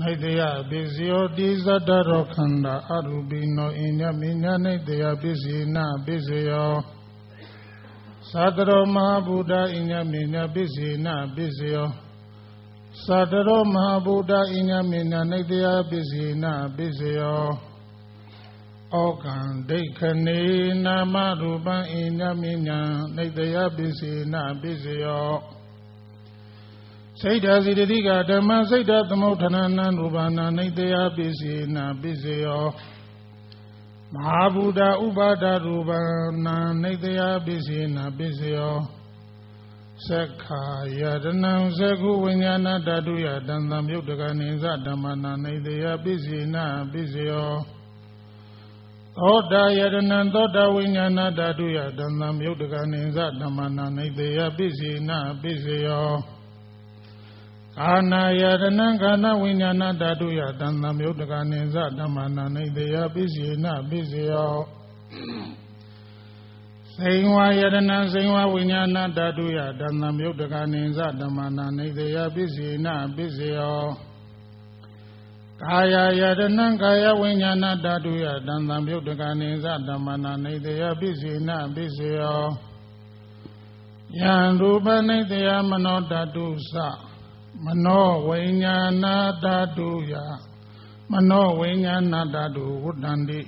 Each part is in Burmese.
နိတယပစ္စယောတိဇတရောခန္ဓာအရူပိနောအိညမိညာနိတယပစ္စေနပစ္စယောသာတရောမဟာဗုဒ္ဓအိညမိညာပစ္စေနပစ္စယောသာတရောမဟာဗုဒ္ဓအိညမိညာနိတယပစ္စေနပစ္စယောဩကံဒိဋ္ဌနေနာမရူပံအိညမိညာနိတယပစ္စေနပစ္စယော စိတ်ဓာစီတတိကဓမ္မစိတ်ဓာသမုဋ္ဌနာနံရူပနာနိတယပစ္စေနပစ္စယောမဟာဗုဒ္ဓဥပါဒရူပနာနိတယပစ္စေနပစ္စယောသက္ခာယတနံသကုဝိညာဏဓာတုယတံသံမြုပ်တကနိသဓမ္မနာနိတယပစ္စေနပစ္စယောသောတာယတနံသောတာဝိညာဏဓာတုယတံသံမြုပ်တကနိသဓမ္မနာနိတယပစ္စေနပစ္စယော ကာနာယတနံကာနဝိညာဏဓာတုယတံသမြုတ်တကနိသဓမ္မနာနိတေယပိစေနပိစေယောစိန်ဝါယတနံစိန်ဝါဝိညာဏဓာတုယတံသမြုတ်တကနိသဓမ္မနာနိတေယပိစေနပိစေယောကာယယတနံကာယဝိညာဏဓာတုယတံသမြုတ်တကနိသဓမ္မနာနိတေယပိစေနပိစေယောယံရူပနိတေယမနောဓာတုသ မနောဝိညာဏဓာတုယမနောဝိညာဏဓာတုဝတ္တန္တိ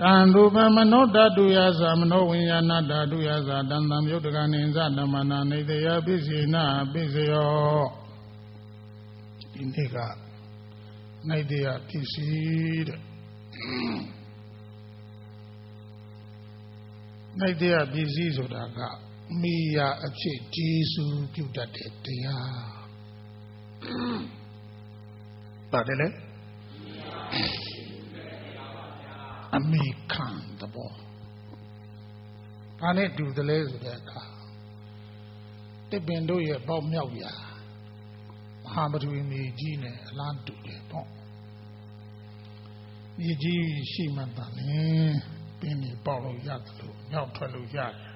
တံရူပမနောဓာတုယသမနောဝိညာဏဓာတုယသတံတံယုတ်တကနိသဓမ္မနာနေတယပိစေနပိစယောဒီနေ့ကနိုင်တရားဖြစ်စီတဲ့နိုင်တရားဖြစ်စီဆိုတာက မိယာအဖြစ်ကျေစုပြုတတ်တဲ့တရားပါတယ်လေအမိခံတဘောဘာနဲ့တူတယ်လဲဆိုတဲ့အခါတစ်ပင်တို့ရဲ့ပေါက်မြောက်ရာမဟာပထဝီမြေကြီးနဲ့အလားတူတယ်ပေါ့မြေကြီးရှိမှတန်လေပင်တွေပေါက်လို့ရတယ်လို့မြောက်ထွက်လို့ရတယ်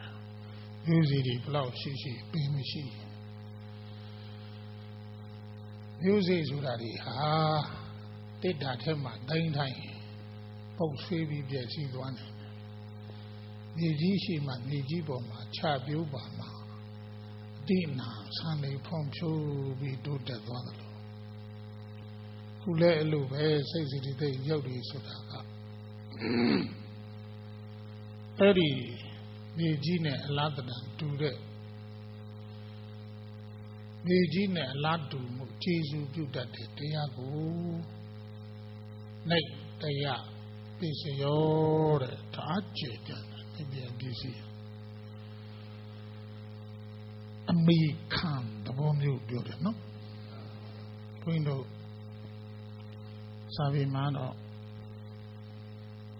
မျိုးစီတွေဘလောက်ရှိရှိပင်မရှိမျိုးစိဆိုတာတွေဟာတစ်တာထက်မှတိုင်းတိုင်းပုတ်ဆွေးပြီးပြည့်စည်သွားတယ်မြေကြီးရှိမှမြေကြီးပေါ်မှာခြပြိုးပါမှာအတိနာဆံနေဖုံဖြိုးပြီးတိုးတက်သွားတယ်လို့ခုလည်းအဲ့လိုပဲစိတ်စီတသိရုပ်တွေဆိုတာကအဲ့ဒီ မြေကြီးနဲ့အလားတန်တူတဲ့မြေကြီးနဲ့အလားတူမှုခြေစုပြုတတ်တဲ့တရားကိုနိုင်တရားပြည့်စရောတဲ့ဒါကျေကြတယ်ဒီပြန်ပြည့်စည်အမိခံသဘောမျိုးပြောတယ်နော်ဘုန်းတို့စာပေမှာတော့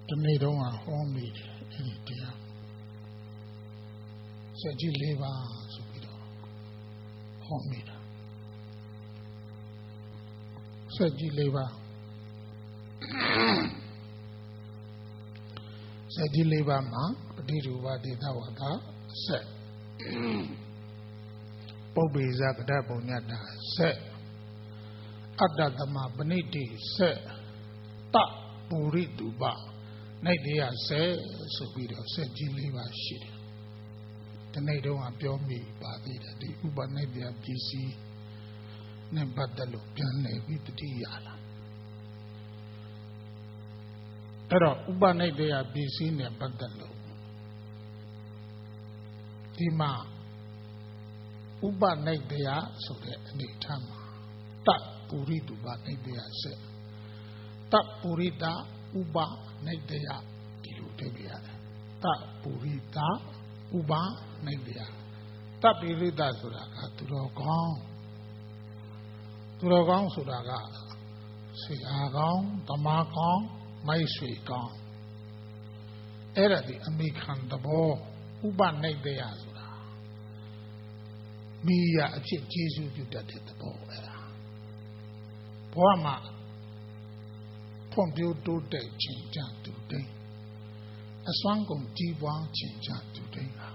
ဒီနေ့တော့ဟောမိတယ်အဲ့ဒီတရား စက်ကြီး၄ပါးဆိုပြီးတော့ဟောမိတာစက်ကြီး၄ပါးစက်ကြီး၄ပါးမှာပဋိရူပဒေသဝတာဆက်ပုပ္ပေဇကတပုံညတာဆက်အတ္တသမပဏိတိဆက်တပူရိတုပနိုင်တရားဆက်ဆိုပြီးတော့ဆက်ကြီး၄ပါးရှိတယ် တနေ့တုန်းကပြောမိပါသေးတယ်ဒီဥပနိဒယပစ္စည်းနဲ့ပတ်သက်လို့ပြန်လည်ပြီးတတိယလာအဲ့တော့ဥပနိဒယပစ္စည်းနဲ့ပတ်သက်လို့ဒီမှာဥပနိဒယဆိုတဲ့အနေထားမှာတပုရိတုပနိဒယဆက်တပုရိတာဥပနိဒယဒီလိုတည့်ပြရတယ်တပုရိတာ ဥပနိုင်တရားတပ်ပိရိတဆိုတာကသူတော်ကောင်းသူတော်ကောင်းဆိုတာကဆွေအားကောင်းတမားကောင်းမိုက်ဆွေကောင်းအဲ့ဒါဒီအမိခံတဘောဥပနိုင်တရားဆိုတာမိရအဖြစ်ကျေစုပြုတတ်တဲ့သဘောအဲ့ဒါဘဝမှာဖွံ့ဖြိုးတိုးတက်ခြင်းကြတူတိတ် အစွမ်းကုန်ကြီးပွားခြင်းကြတူတိတ်ဟာ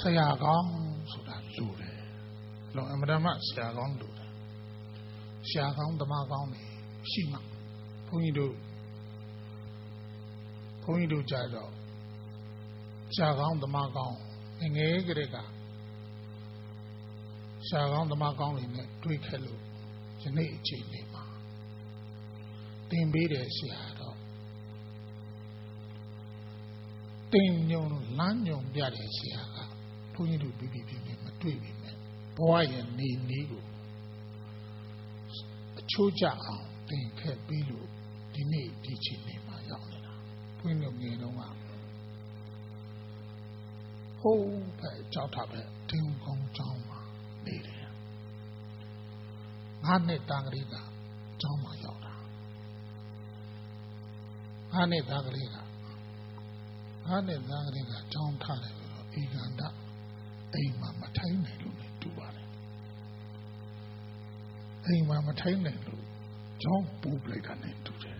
ဆရာကောင်းဆိုတာလူတယ်လုံးအမရမဆရာကောင်းလို့ဆရာကောင်းတမကောင်းနေရှိမှဘုန်းကြီးတို့ဘုန်းကြီးတို့ကြတော့ဆရာကောင်းတမကောင်းငငယ်ကလေးကဆရာကောင်းတမကောင်းတွေနဲ့တွေ့ခဲ့လို့ယနေ့အချိန်လေးမှာသင်ပေးတဲ့ဆရာ တော့တင်ညုံလမ်းညုံပြတဲ့ဆရာကဘုန်းကြီးတို့ပြီးပြီးပြင်းပြင်းမတွေ့ပြီနဲ့ဘဝရဲ့နေနည်းကိုအချိုးကျအောင်သင်ခဲ့ပြီးလို့ဒီနေ့ဒီချိန်လေးမှာရောက်နေတာဘုန်းကြီးတို့ငယ်တော့ကဟိုးပဲကြောက်တာပဲတင်းကုန်းကျောင်းမှာနေတယ်ငါနဲ့တန်ကလေးကကျောင်းမှာရောက်တာငါနဲ့တန်ကလေးက ငါနဲ့တန်ကလေးကကျောင်းထားတယ်ဆိုတော့ဧကန္တအိမ်မှာမထိုင်နိုင်လို့လည်းတူပါတယ်အိမ်မှာမထိုင်နိုင်လို့ကျောင်းပူပလိုက်တာနဲ့တူတယ်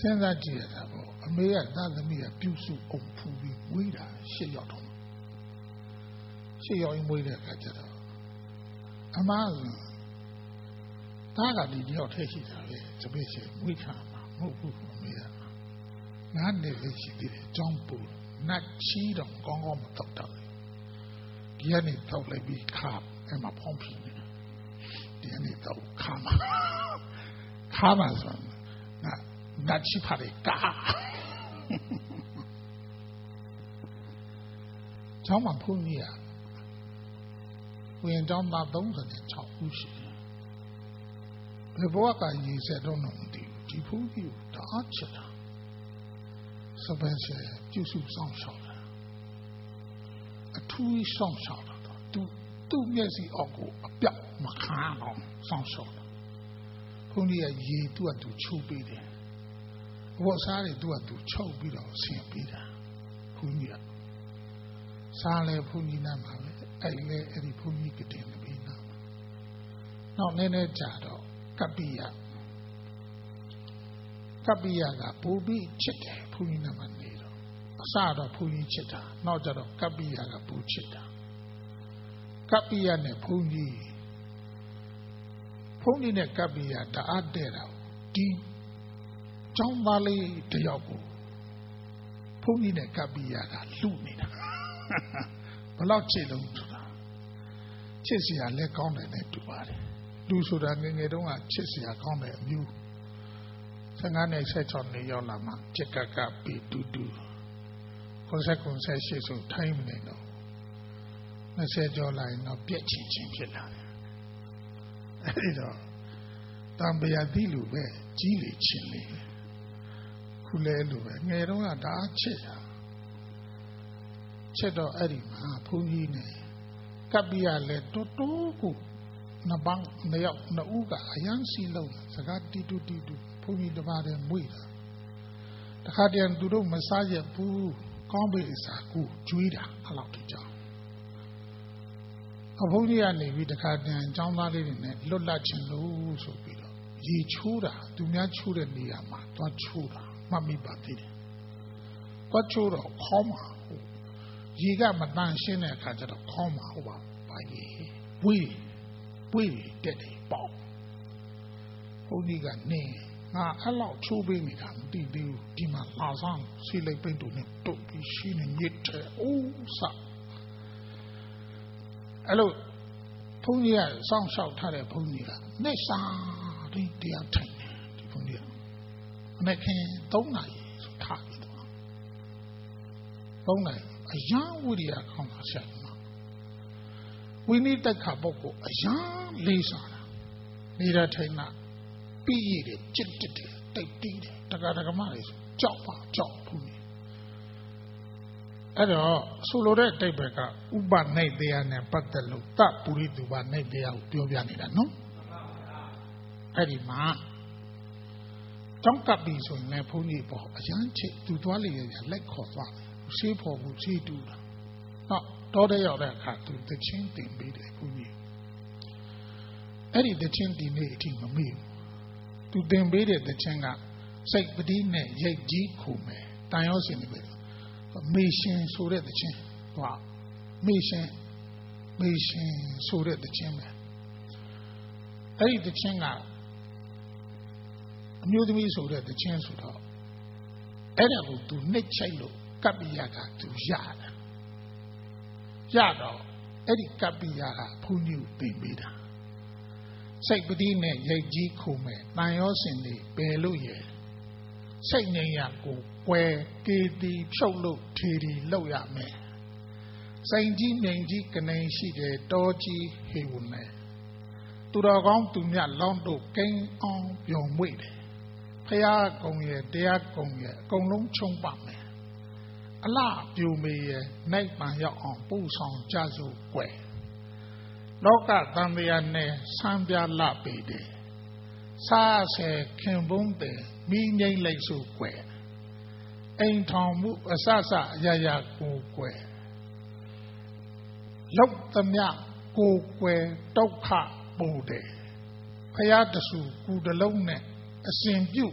စဉ်းစားကြည့်ရတာပေါ့အမေကသားသမီးကပြုစုအုပ်ဖူးပြီးဝေးတာရှစ်ယောက်တော့ရှစ်ယောက်ရင်ဝေးတဲ့အခါကျတော့အမားသားကဒီယောက်ထဲရှိတာပဲတပည့်ရှိဝေးချာမှာမဟုတ်ဘူး အမေကငါနေလေးရှိသေးတယ်ကျောင်းပူနတ်ချီတော့ကောင်းကောင်းမတော့တော့ဒီကနေတော့လိုက်ပြီးခါအဲ့မှာဖုံးပြနေဒီကနေတော့ခါမှာခါမှာဆိုငါနတ်ချီဖားတယ်ကာကျောင်းမှာဖုန်းကြီးอ่ะဝင်ကျောင်းသား36ဦးရှိတယ်ဘယ်ဘဝကရည်ဆက်တော့မသိဘူးဒီဖုန်းကြီးကိုတအားချစ်တာ စပယ်ဆယ်ပြုစုဆောင်ရှောက်တာအထူးဆောင်ရှောက်တာသူသူ့မျက်စိအောက်ကိုအပြောက်မခံအောင်ဆောင်ရှောက်တာဘုန်းကြီးကရေသူ့အတူချိုးပေးတယ်ဘောစားတွေသူ့အတူချုပ်ပြီးတော့ဆင်ပေးတာဘုန်းကြီးကစားလဲဘုန်းကြီးနားမှာပဲအဲ့လေအဲ့ဒီဘုန်းကြီးကတင်ပြီးနားမှာနောက်နည်းနည်းကြာတော့ကပ္ပိယကပ္ပိယကဘူပြီးချစ်တယ် ဘုန်းကြီးနားမှာနေတော့အစတော့ဘုန်းကြီးချစ်တာနောက်ကျတော့ကပ္ပိယကဘူချစ်တာကပ္ပိယနဲ့ဘုန်းကြီးဘုန်းကြီးနဲ့ကပ္ပိယတအားတဲ့တာဒီကျောင်းသားလေးတယောက်ကိုဘုန်းကြီးနဲ့ကပ္ပိယကလူနေတာဘလောက်ချစ်လုံးဆိုတာချစ်စရာလက်ကောင်းတယ်နဲ့တူပါတယ်လူဆိုတာငငယ်တုန်းကချစ်စရာကောင်းတယ်အမျိုး 15နှစ်16နှစ်ရောက်လာမှချစ်ကကပြီးတူတူ90 98ဆိုထိုင်းမနေတော့20ကျော်လာရင်တော့ပြက်ချင်ချင်းဖြစ်လာတယ်အဲဒီတော့တံပရာတိလူပဲကြီးလေချင်းလေခုလဲလူပဲငယ်တုန်းကဒါချစ်တာချစ်တော့အဲ့ဒီမှာဘုန်းကြီးနဲ့ကပ္ပိယလည်းတော်တော်ကိုနှစ်ပေါင်းနှစ်ယောက်နှစ်ဦးကအယံစီလုံးစကားတီတူတီတူ ဘုန်းကြီးတစ်ပါးတည်းမွေးတာတခါတည်းသူတို့မစားရဘူးကောင်းပြီစာကိုကျွေးတာအဲ့လောက်ထိကြောင်းအဘုန်းကြီးကနေပြီးတခါတည်းចောင်းသားလေးတွေနဲ့လွတ်လပ်ချင်လို့ဆိုပြီးတော့ရေချိုးတာသူများချိုးတဲ့နေရာမှာသွားချိုးတာမှတ်မိပါသေးတယ်သွားချိုးတော့ခေါင်းမှာရေကမတန်ရှင်းတဲ့အခါကျတော့ခေါင်းမှာဟိုပါပါရေဝေးပွေးတက်တယ်ပေါ့ဘုန်းကြီးကနေ ငါအဲ့လောက်ချိုးပေးနေတာမသိသေးဘူးဒီမှာလာဆောင်ဆီလိုက်ပိတ်တူနဲ့တုတ်ပြီးရှိနေညစ်တယ်အိုးစအဲ့လိုဘုန်းကြီးကစောင့်ရှောက်ထားတဲ့ဘုန်းကြီးကနဲ့စာဒီတရားထိုင်တယ်ဒီဘုန်းကြီးကအမေခင်၃နာရီဆိုထားပြီးတော့၃နာရီအယံဝိရိယကောင်းတာဆက်ဝိနည်းတက်ခါပုဂ္ဂိုလ်အယံလေးစားတာနေတာထိုင်တာ ပြီးရတဲ့จิตတက်တယ်တိတ်တီးတယ်တက္ကရာကမတွေဆိုကြောက်ပါကြောက်ဘူးနေအဲ့တော့ဆိုလိုတဲ့တိတ်ဘက်ကဥပနိုင်တရားနဲ့ပတ်သက်လို့တပုရိတုပနိုင်တရားကိုပြောပြနေတာနော်အဲ့ဒီမှာကြောင်းကပ်ပြီးဆိုရင်လည်းဘုန်းကြီးပေါ့အရန်ချစ်သူသွားလေရလက်ခေါ်သွားဆေးဖို့ဘူးဆေးတူတာနော်တောတဲ့ရောက်တဲ့အခါသူတချင်းတင်ပေးတယ်ဘုန်းကြီးအဲ့ဒီတချင်းတင်နေအထိမမေ့ဘူး သူတင်ပေးတဲ့တချင်းကစိတ်ပတိနဲ့ရိတ်ကြီးခုမယ်တန်ရောစင်နေပဲမေရှင်ဆိုတဲ့တချင်းဟောမေရှင်မေရှင်ဆိုတဲ့တခြင်းပဲအဲ့ဒီတခြင်းကအမျိုးသမီးဆိုတဲ့တခြင်းဆိုတော့အဲ့ဒါကို तू နှိတ်ချိုက်လို့ကပ္ပိယက तू ရတယ်ရတော့အဲ့ဒီကပ္ပိယကဘုန်းကြီးကိုသင်ပေးတာ စိတ်ပတိနဲ့ရိတ်ကြီးခုမဲ့တန်ရောစင်တွေပယ်လို့ရစိတ်ငြိမ်ရကိုကွယ်ကေတီဖြုတ်လို့ထေတီလောက်ရမယ်စိန်ကြီးငြိမ်ကြီးကနေရှိတယ်တောကြီးဟေဝနဲ့သူတော်ကောင်းသူမြတ်လောင်းတို့ကိန်းအောင်ပြုံမွေ့တယ်ဖရာကုံရဲ့တရားကုံရဲ့အကုန်လုံးချုံပါမယ်အလားပြူမေရဲ့နိုင်ပန်ရောက်အောင်ပို့ဆောင်ကြစို့ကွယ် လောကတန်တရားနဲ့ဆံပြလှပေတယ်စားဆယ်ခင်ပွန်းတယ်မိငိမ့်လိုက်စို့ကွယ်အိမ်ထောင်မှုအစစအရာရာကိုကွယ်လောက်သမျှကိုကွယ်ဒုက္ခပူတယ်ဖရာတဆူကူတလုံးနဲ့အစဉ်ပြု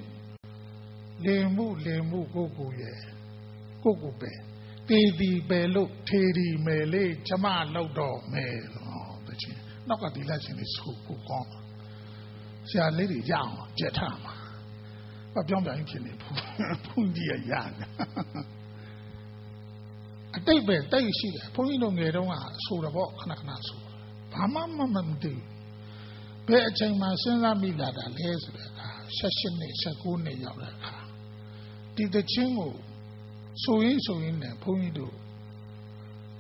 လင်မှုလင်မှုကိုကိုရဲ့ကိုကိုပဲတေဒီပဲလို့ထေဒီမယ်လေးကျမလောက်တော့မယ်လို့တချင်း နောက်ကဒီလက်ချင်းလေးဆိုကိုကောင်းဆရာလေးတွေရအောင်ကြက်ထမှာဘာပြောင်းပြန်ဖြစ်နေဘူးဘုန်းကြီးရရအတိတ်ပဲတိတ်ရှိတယ်ဘုန်းကြီးတို့ငယ်တုန်းကဆိုတော့ခဏခဏဆိုဘာမှမမသိဘယ်အချိန်မှစဉ်းစားမိလာတာလဲဆိုတဲ့အခါ16နှစ်19နှစ်ရောက်တဲ့အခါဒီတချင်းကိုဆိုရင်ဆိုရင်လည်းဘုန်းကြီးတို့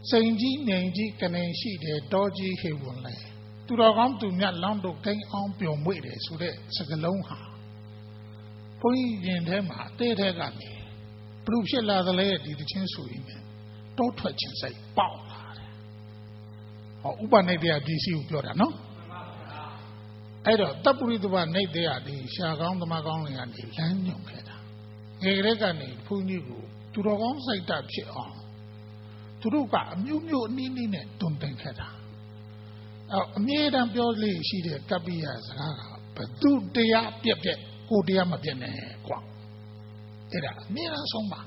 စိန်ကြီးငိန်ကြီးကနေရှိတယ်တောကြီးဟေဝန်လဲ သူတော်ကောင်းသူမြတ်လောင်းတို့ကိန်းအောင်ပြုံမွေ့တယ်ဆိုတဲ့စကလုံးဟာဘုန်းကြီးရင်ထဲမှာအသေးသေးကနေဘလို့ဖြစ်လာသလဲဒီတချင်းဆိုရင်တောထွက်ခြင်းစိတ်ပေါက်လာတယ်ဟောဥပနိဒေယပစ္စည်းကိုပြောတာနော်အဲ့တော့တပ်ပုရိသဘနေတေယဒီရှာကောင်းသမားကောင်းတွေကနေလမ်းညွန်ခဲ့တာငယ်ကလေးကနေဘုန်းကြီးကိုသူတော်ကောင်းစိတ်ဓာတ်ဖြစ်အောင်သူတို့ကအမျိုးမျိုးအနည်းနည်းနဲ့တွင်တင်ခဲ့တာ အဲအမြဲတမ်းပြောလေးရှိတဲ့ကပ္ပိယစကားကဘသူတရားပြက်ပြက်ကိုတရားမပြက်နဲ့ကွာအဲ့ဒါအမြဲတမ်းဆုံးပါ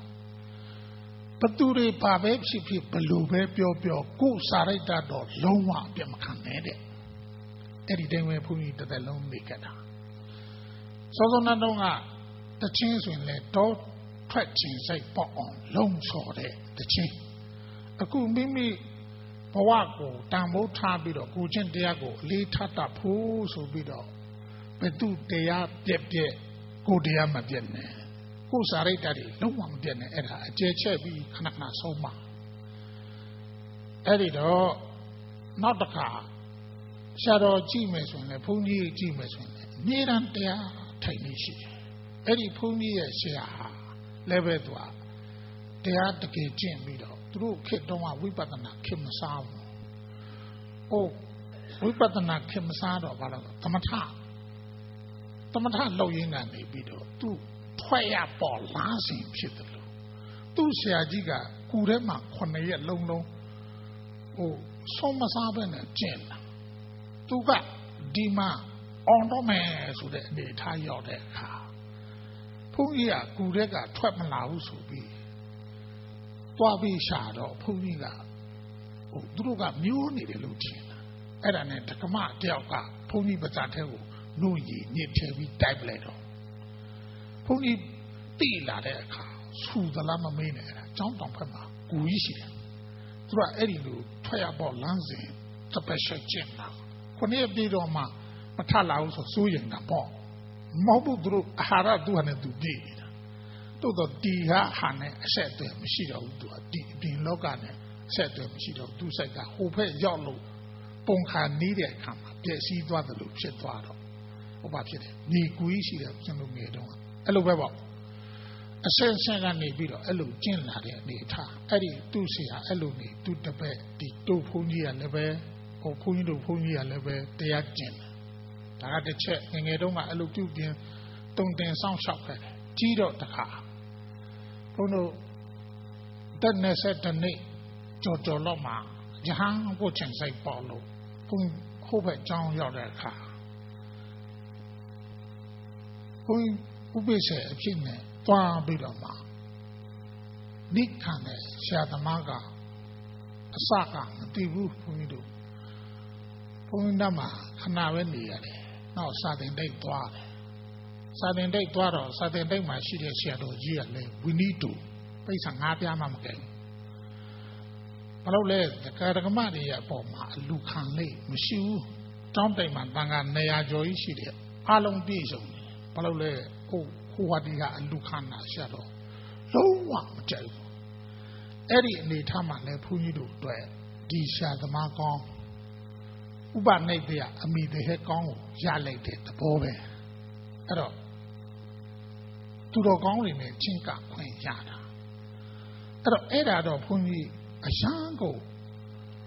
ဘသူတွေဘာပဲဖြစ်ဖြစ်ဘလို့ပဲပြောပြောကိုစာရိုက်တာတော့လုံးဝအပြက်မခံနဲ့တဲ့အဲ့ဒီတိုင်းပဲဘုန်းကြီးတစ်သက်လုံးနေကြတာစောစောနောက်တော့ကတချင်းဆိုရင်လေတော့ထွက်ခြင်းစိတ်ပေါ့အောင်လုံဆော်တဲ့တခြင်းအခုမိမိ ဘဝကိုတန်ဖိုးထားပြီးတော့ကိုချင်းတရားကိုအလေးထားတတ်ဖို့ဆိုပြီးတော့ဘသူတရားပြက်ပြက်ကိုတရားမပြက်နဲ့ကိုစာရိတ္တတွေလုံးဝမပြက်နဲ့အဲ့ဒါအကျဲချက်ပြီးခဏခဏဆုံးပါအဲ့ဒီတော့နောက်တစ်ခါဆရာတော်ကြည့်မယ်ဆိုရင်လည်းဘုန်းကြီးကြည့်မယ်ဆိုရင်လည်းအမြဲတမ်းတရားထိုင်နေရှိတယ်အဲ့ဒီဘုန်းကြီးရဲ့ဆရာဟာလည်းပဲသူကတရားတကယ်ကျင့်ပြီးတော့ သူတို့ခေတ်တုန်းကဝိပဿနာခေတ်မစားဘူး။အိုးဝိပဿနာခေတ်မစားတော့ဘာလို့သမထသမထလောက်ရင်းကနေပြီးတော့သူဖွဲ့ရပေါ်လားစဉ်ဖြစ်တယ်လို့သူ့ဆရာကြီးကကူထဲမှာ9ရက်လုံးလုံးဟိုဆုံးမစားဘဲနဲ့ကျင့်တာသူကဒီမှာအောင်တော့မယ်ဆိုတဲ့အနေထားရောက်တဲ့အခါဘုန်းကြီးကကူတဲ့ကထွက်မလာဘူးဆိုပြီး သွားပြီးရှာတော့ဘုန်းကြီးကဟိုသူတို့ကမျိုးနေတယ်လို့ထင်တာအဲ့ဒါနဲ့တက္ကမတယောက်ကဘုန်းကြီးပါဇာထဲကိုနှုတ်ရည်ညစ်ထဲပြီးတိုက်ပလိုက်တော့ဘုန်းကြီးတိလာတဲ့အခါဆူသလားမမေးနဲ့အဲ့ဒါကျောင်းတောင်ဖက်မှာကူကြီးရှိတယ်သူကအဲ့ဒီလိုထွက်ရပေါ့လမ်းစဉ်တပက်ရှက်ကျင်လာခုနှစ်ပြည်တော်မှာမထလာဘူးဆိုစိုးရင်တာပေါ့မဟုတ်ဘူးသူတို့အာဟာရသူဟာနဲ့သူပြည့် နေတာတို့တော့ဒီဟာဟာနဲ့အဆက်အသွယ်မရှိတော့ဘူးသူကဒီဒီလောကနဲ့အဆက်အသွယ်မရှိတော့သူစိတ်ကဟိုဖက်ရောက်လို့ပုံခါနေတဲ့အခါမှာပြည့်စည်သွားတယ်လို့ဖြစ်သွားတော့ဟိုဘာဖြစ်တယ်ညီကူကြီးရှိတယ်ကျွန်တော်ငယ်တော့အဲ့လိုပဲပေါ့အစင်ဆင်ကနေပြီးတော့အဲ့လိုကျင့်လာတဲ့အနေထားအဲ့ဒီသူ့ဆရာအဲ့လိုနေသူ့တပည့်ဒီတို့ဘုန်းကြီးကလည်းပဲဟိုဘုန်းကြီးတို့ဘုန်းကြီးကလည်းပဲတရားကျင့်တယ်ဒါကတစ်ချက်ငငယ်တုန်းကအဲ့လိုပြုပြင်တုံတင်ဆောင်လျှောက်ခဲ့တယ်ကြီးတော့တခါ ဘုန်းတို့တက်နေဆက်တနေ့ကြော်ကြော်တော့မှာယဟန်ဘုချင်စိတ်ပေါ်လို့ဘုန်းခုဘက်ကျောင်းရောက်တဲ့အခါဘုန်းဥပိ္ပစေအဖြစ်နဲ့သွားပြီးတော့မှနိခံတဲ့ဆရာသမားကအစကမသိဘူးဘုန်းကြီးတို့ဘုန်းကြီးတို့မှာခဏပဲနေရတယ်နောက်စာသင်တိတ်သွားတယ် စာသင်တိတ်သွားတော့စာသင်တိတ်မှာရှိတဲ့ဆရာတော်ကြီးကလည်း we need to ပိဿာငါးပြားမှမကဲမလို့လေကာရကမတွေရဲ့အပေါ်မှာအလူခံလေးမရှိဘူးတောင်းတိမ်မှာတန်ခါ100ကျော်ကြီးရှိတယ်အလုံးပြည့်စုံတယ်မလို့လေဟိုဟိုဟာဒီကအလူခံတာဆရာတော်လုံးဝမကြိုက်ဘူးအဲ့ဒီအနေထားမှာလည်းဘုန်းကြီးတို့အတွက်ဒီရှာသမားကောင်းဥပနိတ်တဲ့အမိတဟဲကောင်းကိုရလိုက်တဲ့သဘောပဲအဲ့တော့ သူတော်ကောင်းတွေနဲ့ချင်းကခွင့်ရတာအဲ့တော့အဲ့ဒါတော့ဘုန်းကြီးအရန်ကို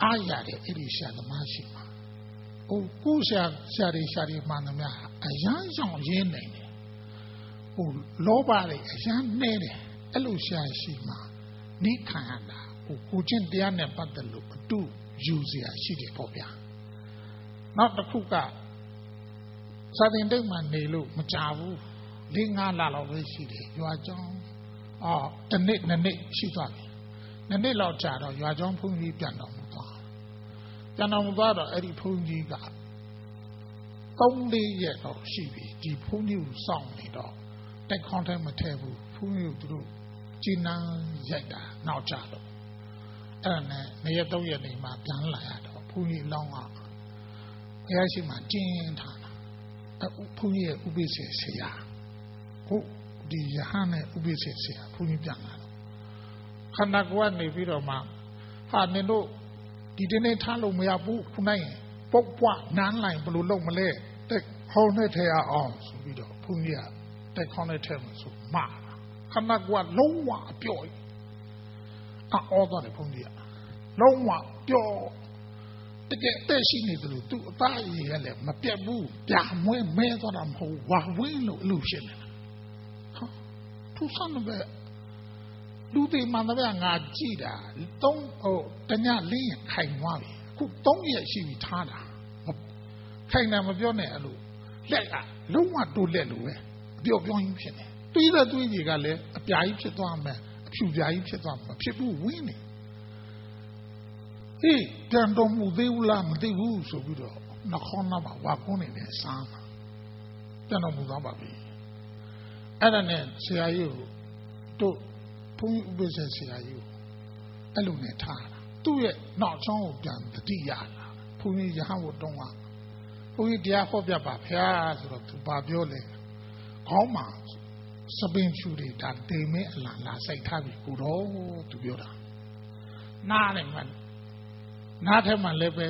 အားရတဲ့အဲ့ဒီရှာသမားရှိမှာဟိုကိုရှာရှာတွေရှာတွေမှန်သမျှအရန်ဆောင်ရင်းနေတယ်ဟိုလောဘတွေအရန်နေတယ်အဲ့လိုရှာရှိမှာနိခံရတာဟိုကိုချင်းတရားနဲ့ပတ်သက်လို့အတူယူเสียရှိတယ်ပေါ့ဗျာနောက်တစ်ခုကစာသင်တိတ်မှနေလို့မကြဘူး လေးငါးလလောက်ပဲရှိတယ်ရွာကျောင်းအော်တစ်နှစ်နှစ်နှစ်ရှိသွားပြီနှစ်နှစ်လောက်ကြာတော့ရွာကျောင်းဘုန်းကြီးပြန်တော်မူသွားပြန်တော်မူသွားတော့အဲ့ဒီဘုန်းကြီးကသုံးလေးရက်တော့ရှိပြီဒီဘုန်းကြီးကိုစောင့်နေတော့တက်ခွန်ထဲမထည့်ဘူးဘုန်းကြီးကိုသူတို့ကျင်းနှန်းရိုက်တာနောက်ကြတော့အဲ့ဒါနဲ့နေ့ရက်သုံးရက်နေမှပြန်လာရတော့ဘုန်းကြီးလောင်းကဘုရားရှိခိုးကျင်းထားတာဘုန်းကြီးရဲ့ဥပိ္ပစေဆရာ ဟုတ်ဒီယဟန်နဲ့ဥပိ္ပစေဆရာဘုန်းကြီးပြန်လာတော့ခန္ဓာကိုယ်ကနေပြီးတော့မှဟာနင်တို့ဒီတနေ့ထားလို့မရဘူးခုနိုင်ပုတ်ပွားနန်းလိုက်ဘယ်လိုလုပ်မလဲတက်ခေါင်းနဲ့ထဲအောင်ဆိုပြီးတော့ဘုန်းကြီးကတက်ခေါင်းနဲ့ထဲမှာဆိုမှာခန္ဓာကိုယ်လုံးဝအပြော့အော်တော့တယ်ဘုန်းကြီးကလုံးဝပြော့တကယ်အသက်ရှိနေတယ်လို့သူအသားရည်ရလည်းမပြတ်ဘူးပြာမွဲမဲသွားတာမဟုတ်ဝါဝင်းလို့အလို့ဖြစ်နေတာဟာ သူဆန်းပဲလူတွေမှန်တယ်ငါကြည့်တာသုံးဟိုတညလင်းရင်ခိုင်သွားပြီအခု၃ရက်ရှိပြီထားတာခိုင်တယ်မပြောနဲ့အဲ့လိုလက်ကလုံးဝတိုးလက်လို့ပဲပျော့ပြောင်းကြီးဖြစ်နေတွေးတဲ့တွေးကြီးကလည်းအပြာကြီးဖြစ်သွားမယ်အဖြူပြာကြီးဖြစ်သွားမှာဖြစ်ဘူးဝင်းနေဟေးပြန်တော်မူသေးဘူးလားမသိဘူးဆိုပြီးတော့နှခေါင်းနာမှာဝါကုန်းနေတယ်စားမှာပြန်တော်မူသွားပါပြီ အဲ့ဒါနဲ့ဆရာကြီးကိုတို့ဘုန်းကြီးဥပ္ပစေဆရာကြီးကိုအဲ့လိုနဲ့ထားတာသူ့ရဲ့နောက်ချောင်းကိုပြန်တတိယလာဘုန်းကြီးရဟန်းကိုတုံးကဘုန်းကြီးတရားဟောပြပါဖျားဆိုတော့သူဘာပြောလဲခေါင်းမှာစပင်ချူတွေဒါတေမဲအလားလာစိုက်ထားပြီကိုတော့သူပြောတာနားလည်းမှနားထဲမှာလည်းပဲ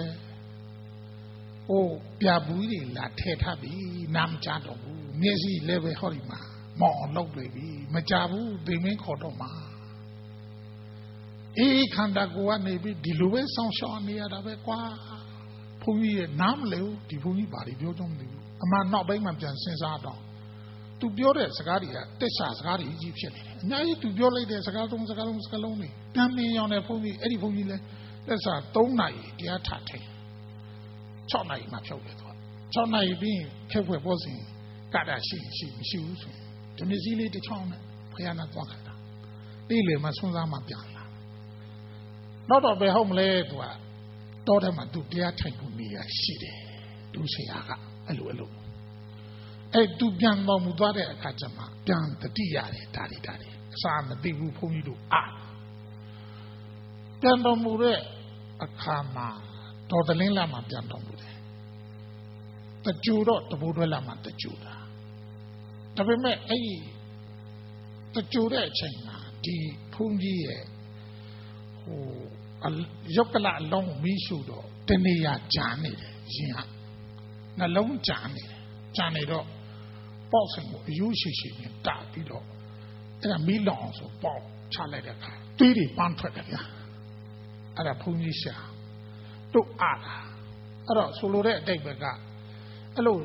ဟိုပြဘူးတွေလာထည့်ထားပြီနားမကြတော့ဘူးမျက်စိလည်းပဲဟောဒီမှာ မောင်လောက်နေပြီမကြဘူးတေမင်းခေါ်တော့မှာအေးခန္ဓာကိုယ်ကနေပြီးဒီလိုပဲဆောင်းရှောင်းနေရတာပဲကွာဘုန်းကြီးရဲ့နားမလဲဘူးဒီဘုန်းကြီးဘာတွေပြောကြမသိဘူးအမှန်နောက်ပိုင်းမှပြန်စဉ်းစားတော့သူပြောတဲ့စကားတွေကတက်ဆာစကားတွေကြီးဖြစ်နေတယ်အများကြီးသူပြောလိုက်တဲ့စကားသုံးစကားလုံးစကားလုံးတွေတမ်းမြင်ရောင်တဲ့ဘုန်းကြီးအဲ့ဒီဘုန်းကြီးလဲတက်ဆာ3နာရီတရားထထိုင်6နာရီမှဖြုတ်တယ်သူ6နာရီပြီးဖြုတ်ဖွဲ့ပေါ်စဉ်ကတာရှိရှိမရှိဘူးဆို ဒီနေ့စီးလေးတစ်ချောင်းနဲ့ဖယားနာသွားခတာဒီလေမှဆွမ်းစားမှပြန်လာတော့တော့ပဲဟုတ်မလဲသူကတောထဲမှာသူတရားထိုင်ဖို့နေရရှိတယ်သူဆရာကအဲ့လိုအဲ့လိုအဲ့သူပြန်တော်မူသွားတဲ့အခါကျမှပြန်တတိရတယ်ဒါတွေဒါတွေအစာမသိဘူးဘုန်းကြီးတို့အာပြန်တော်မူတဲ့အခါမှာတော်တလင်းလာမှပြန်တော်မူတယ်တကြူတော့တဘိုးတွဲလာမှတကြူတာ ဒါပေမဲ့အဲ့ဒီတကြူတဲ့အချိန်မှာဒီဘုန်းကြီးရဲ့ဟိုရုပ်ကလအလုံးမီးရှို့တော့တနေရကြာနေတယ်ရင်ဟာနှလုံးကြာနေတယ်ကြာနေတော့ပေါ့စင်ကိုအယူရှိရှိနဲ့တာပြီးတော့အဲ့ဒါမီးလောင်အောင်ဆိုပေါ့ချလိုက်တဲ့အခါသွေးတွေပန်းထွက်တယ်ဗျာအဲ့ဒါဘုန်းကြီးရှာတို့အားတာအဲ့တော့ဆိုလိုတဲ့အတိတ်ဘက်ကအဲ့လို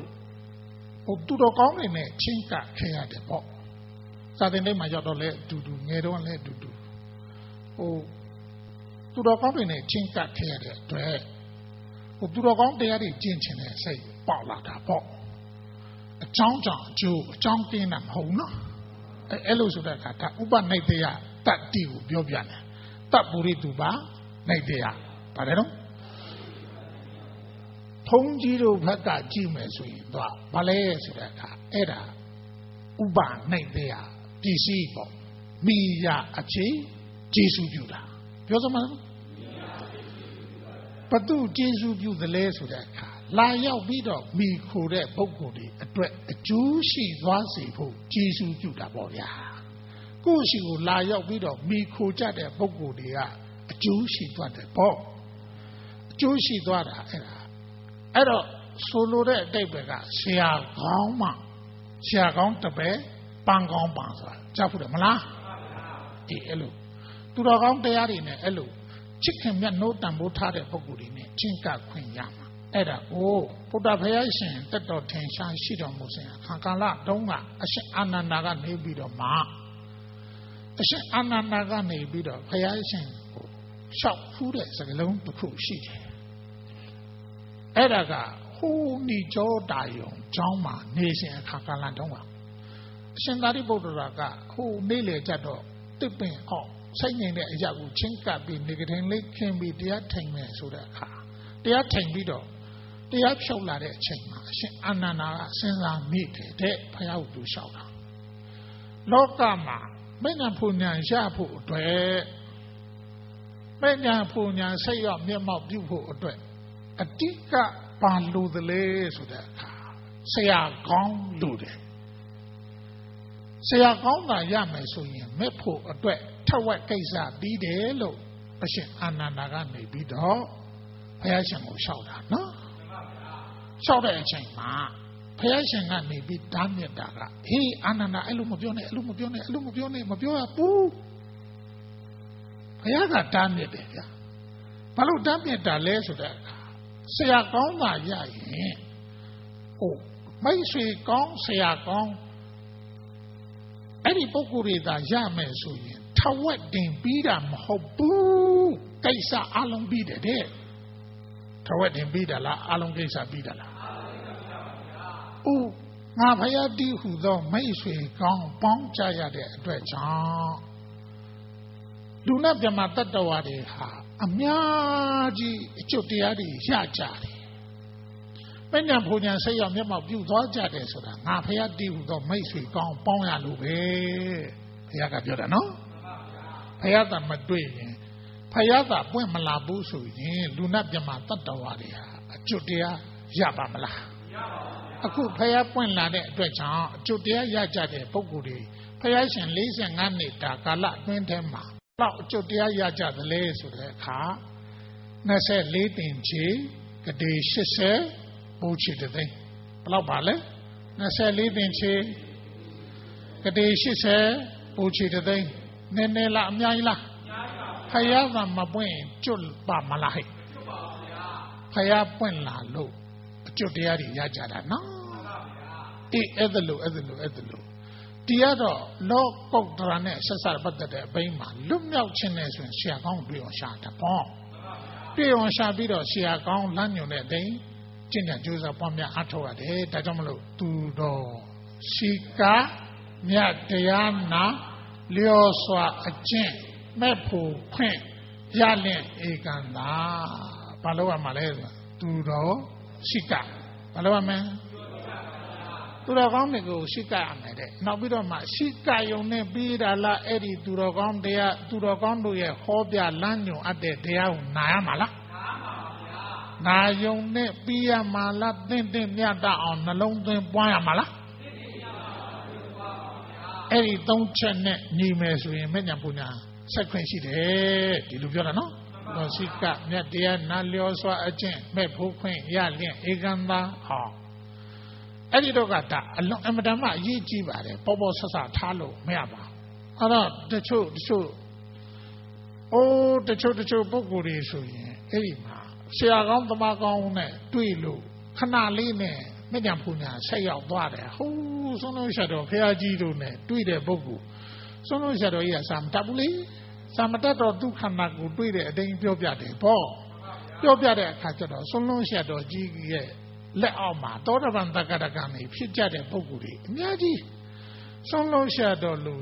ဟိုသူတော်ကောင်းတွေနဲ့ချင်းကခဲရတယ်ပေါ့စာသင်တိုင်းမှာရောက်တော့လဲအတူတူငယ်တော့လဲအတူတူဟိုသူတော်ကောင်းတွေနဲ့ချင်းကခဲရတဲ့အတွက်ဟိုသူတော်ကောင်းတရားတွေကျင့်ချင်တဲ့စိတ်ပေါက်လာတာပေါ့အကြောင်းကြောင့်အကျိုးအကြောင်းတင်းတာမဟုတ်နော်အဲအဲ့လိုဆိုတဲ့အခါဒါဥပနိဒေယတတ္တိကိုပြောပြတယ်တပ္ပုရိတုပါနိုင်တရားပါတယ်နော် ထုံးကြီးတို့ဘက်ကကြည့်မယ်ဆိုရင်တော့ဘာလဲဆိုတဲ့အခါအဲ့ဒါဥပနိုင်တရားပစ္စည်းပေါ့မိရအခြေကျေစုပြုတာပြောစမ်းပါဘသူကျေစုပြုသလဲဆိုတဲ့အခါလာရောက်ပြီးတော့မိခိုတဲ့ပုဂ္ဂိုလ်တွေအတွက်အကျိုးရှိသွားစေဖို့ကျေစုပြုတာပေါ့ဗျာကိုယ့်ရှိကိုလာရောက်ပြီးတော့မိခိုကြတဲ့ပုဂ္ဂိုလ်တွေကအကျိုးရှိသွားတယ်ပေါ့အကျိုးရှိသွားတာအဲ့ဒါ အဲ့တော့ဆိုလိုတဲ့အတိတ်ပဲကဆရာကောင်းမှဆရာကောင်းတပည့်ပန်းကောင်းပန်းဆိုတာကြားဖို့တယ်မလားအေးအဲ့လိုသူတော်ကောင်းတရားတွေနဲ့အဲ့လိုချစ်ခင်မြတ်နိုးတန်ဖိုးထားတဲ့ပုဂ္ဂိုလ်တွေနဲ့ချင်းကခွင့်ရမှာအဲ့ဒါကိုဘုရားဖရာရှင်တက်တော်ထင်ရှားရှိတော်မူစဉ်အခါကာလတုန်းကအရှင်အာနန္ဒာကနေပြီးတော့မှအရှင်အာနန္ဒာကနေပြီးတော့ဖရာရှင်ကိုရှောက်ဖူးတဲ့စကလုံးတစ်ခုရှိတယ် အဲ့ဒါကဟိုးနီကြောတာယုံကျောင်းမှာနေစဉ်အခါကာလတုန်းကအရှင်သာရိပုတ္တရာကဟိုနေ့လေကြတော့တစ်ပင်အောင်စိတ်ငြိမ်တဲ့အရာကိုချင်းကပ်ပြီးနေကတင်လေးခင်းပြီးတရားထိုင်မယ်ဆိုတဲ့အခါတရားထိုင်ပြီးတော့တရားဖြုတ်လာတဲ့အချိန်မှာအရှင်အာနန္ဒာကစဉ်းစားမိတယ်တဲ့ဖယားကိုသူလျှောက်တာလောကမှာမဉ္ဇဉ်ဖူညာရဖို့အတွက်မဉ္ဇဉ်ဖူညာစိတ်ရောမျက်မှောက်ပြုဖို့အတွက် အတိကပါလို့သလဲဆိုတဲ့အခါဆရာကောင်းလို့တယ်ဆရာကောင်းတာရမယ်ဆိုရင်မဲ့ဖို့အတွက်ထက်ဝက်ကိစ္စပြီးတယ်လို့အရှင်အာနန္ဒာကနေပြီးတော့ဘုရားရှင်ကိုလျှောက်တာနော်လျှောက်တဲ့အချိန်မှာဘုရားရှင်ကနေပြီးတားမြစ်တာကဟေးအာနန္ဒာအဲ့လိုမပြောနဲ့အဲ့လိုမပြောနဲ့အဲ့လိုမပြောနဲ့မပြောရဘူးဘုရားကတားမြစ်တယ်ဗျာဘာလို့တားမြစ်တာလဲဆိုတော့ ဆရာကောင်းတာရရင်ဟိုမိတ်ဆွေကောင်းဆရာကောင်းအဲ့ဒီပုဂ္ဂိုလ်တွေသာရမယ်ဆိုရင်ထဝက်တင်ပြီးတာမဟုတ်ဘူးကိစ္စအလုံးပြီးတယ်တဲ့ထဝက်တင်ပြီးတာလားအလုံးကိစ္စပြီးတာလားဦးငါဖယားတီးဟူသောမိတ်ဆွေကောင်းပေါင်းကြရတဲ့အတွက်ကြောင့်လူနဲ့ပြမတတ္တဝါတွေဟာ အများကြီးအကျုပ်တရားတွေရကြတယ်ပညာဘုံညာစိတ်ရောက်မျက်မှောက်ပြုသွားကြတယ်ဆိုတာငါဖယားတီးဟူသောမိတ်ဆွေကောင်းပေါင်းရလို့ပဲဖယားကပြောတာနော်ဖယားကမတွေ့ရင်ဖယားကပွင့်မလာဘူးဆိုရင်လူနဲ့ပြမတတ္တဝါတွေဟာအကျုပ်တရားရပါမလားမရပါဘူးအခုဖះပွင့်လာတဲ့အတွက်ကြောင့်အကျုပ်တရားရကြတဲ့ပုဂ္ဂိုလ်တွေဖះရှင်45နှစ်တာကာလအတွင်းထဲမှာ တော့အကျုပ်တရားရကြသလဲဆိုတဲ့အခါ24တင်ချေကတိ80ပိုးချေတဲ့သိန်းဘယ်လောက်ပါလဲ24တင်ချေကတိ80ပိုးချေတဲ့သိန်းနည်းနည်းလားအများကြီးလားဖះကမပွင့်ကျွတ်ပါမလားဟဲ့ဖះပွင့်လာလို့အကျွတ်တရားတွေရကြတာနော်အေးအဲ့ဒါလို့အဲ့ဒါလို့အဲ့ဒါလို့ တရားတော့လောကုတ်တရာနဲ့ဆက်ဆက်ပတ်သက်တဲ့အပိုင်းမှာလွတ်မြောက်ခြင်းနဲ့ဆိုရင်ဆရာကောင်းတွေ့အောင်ရှာတပေါ့တွေ့အောင်ရှာပြီးတော့ဆရာကောင်းလမ်းညွန်တဲ့အတိုင်းကျင့်ကြံကြိုးစားပွားများအားထုတ်ရတယ်ဒါကြောင့်မလို့သူတော်ရှိကာမြတ်တရားနာလျော်စွာအကျင့်မဲ့ဖို့ဖွင့်ရလင့်ဧကံသာဘာလို့ရမှာလဲဆိုသူတော်ရှိကဘာလို့ရမလဲ သူတော်ကောင်းတွေကိုရှိကရမယ်တဲ့နောက်ပြီးတော့မှရှိကယုံနဲ့ပြီးတာလားအဲ့ဒီသူတော်ကောင်းတရားသူတော်ကောင်းတို့ရဲ့ဟောပြလမ်းညွန်အပ်တဲ့တရားကိုနာရမှာလားနာယုံနဲ့ပြီးရမှာလားတင့်တင့်မြတ်တအောင်နှလုံးသွင်းပွားရမှာလားအဲ့ဒီသုံးချက်နဲ့ညီမယ်ဆိုရင်မညံပူညာဆက်ခွင့်ရှိတယ်ဒီလိုပြောတာနော်တော်ရှိကမြတ်တရားနာလျောစွာအကျင့်မဲ့ဖို့ခွင့်ရလျင်ဧကံသာဟော အဲ့ဒီတော့ကဒါအလွန်အမတန်မှအရေးကြီးပါတယ်ပေါ်ပေါ်ဆဆထားလို့မရပါဘူးအဲ့တော့တချို့တချို့အိုးတချို့တချို့ပုဂ္ဂိုလ်တွေဆိုရင်အဲ့ဒီမှာဆရာကောင်းတမကောင်းနဲ့တွေ့လို့ခဏလေးနဲ့မြတ်ဖူညာဆက်ရောက်သွားတယ်ဟိုးဆုံးလုံးရှာတော်ဖရာကြီးတို့နဲ့တွေ့တဲ့ပုဂ္ဂိုလ်ဆုံးလုံးရှာတော်ကြီးကစာမတတ်ဘူးလေစာမတတ်တော့ဒုက္ခနာကိုတွေ့တဲ့အတိုင်းပြောပြတယ်ပေါ့ပြောပြတဲ့အခါကျတော့ဆုံးလုံးရှာတော်ကြီးရဲ့ လက်အောက်မှာသောတပန်တက္ကရကံတွေဖြစ်ကြတဲ့ပုဂ္ဂိုလ်တွေအများကြီးဆုံးလုံးရှာတော်လူ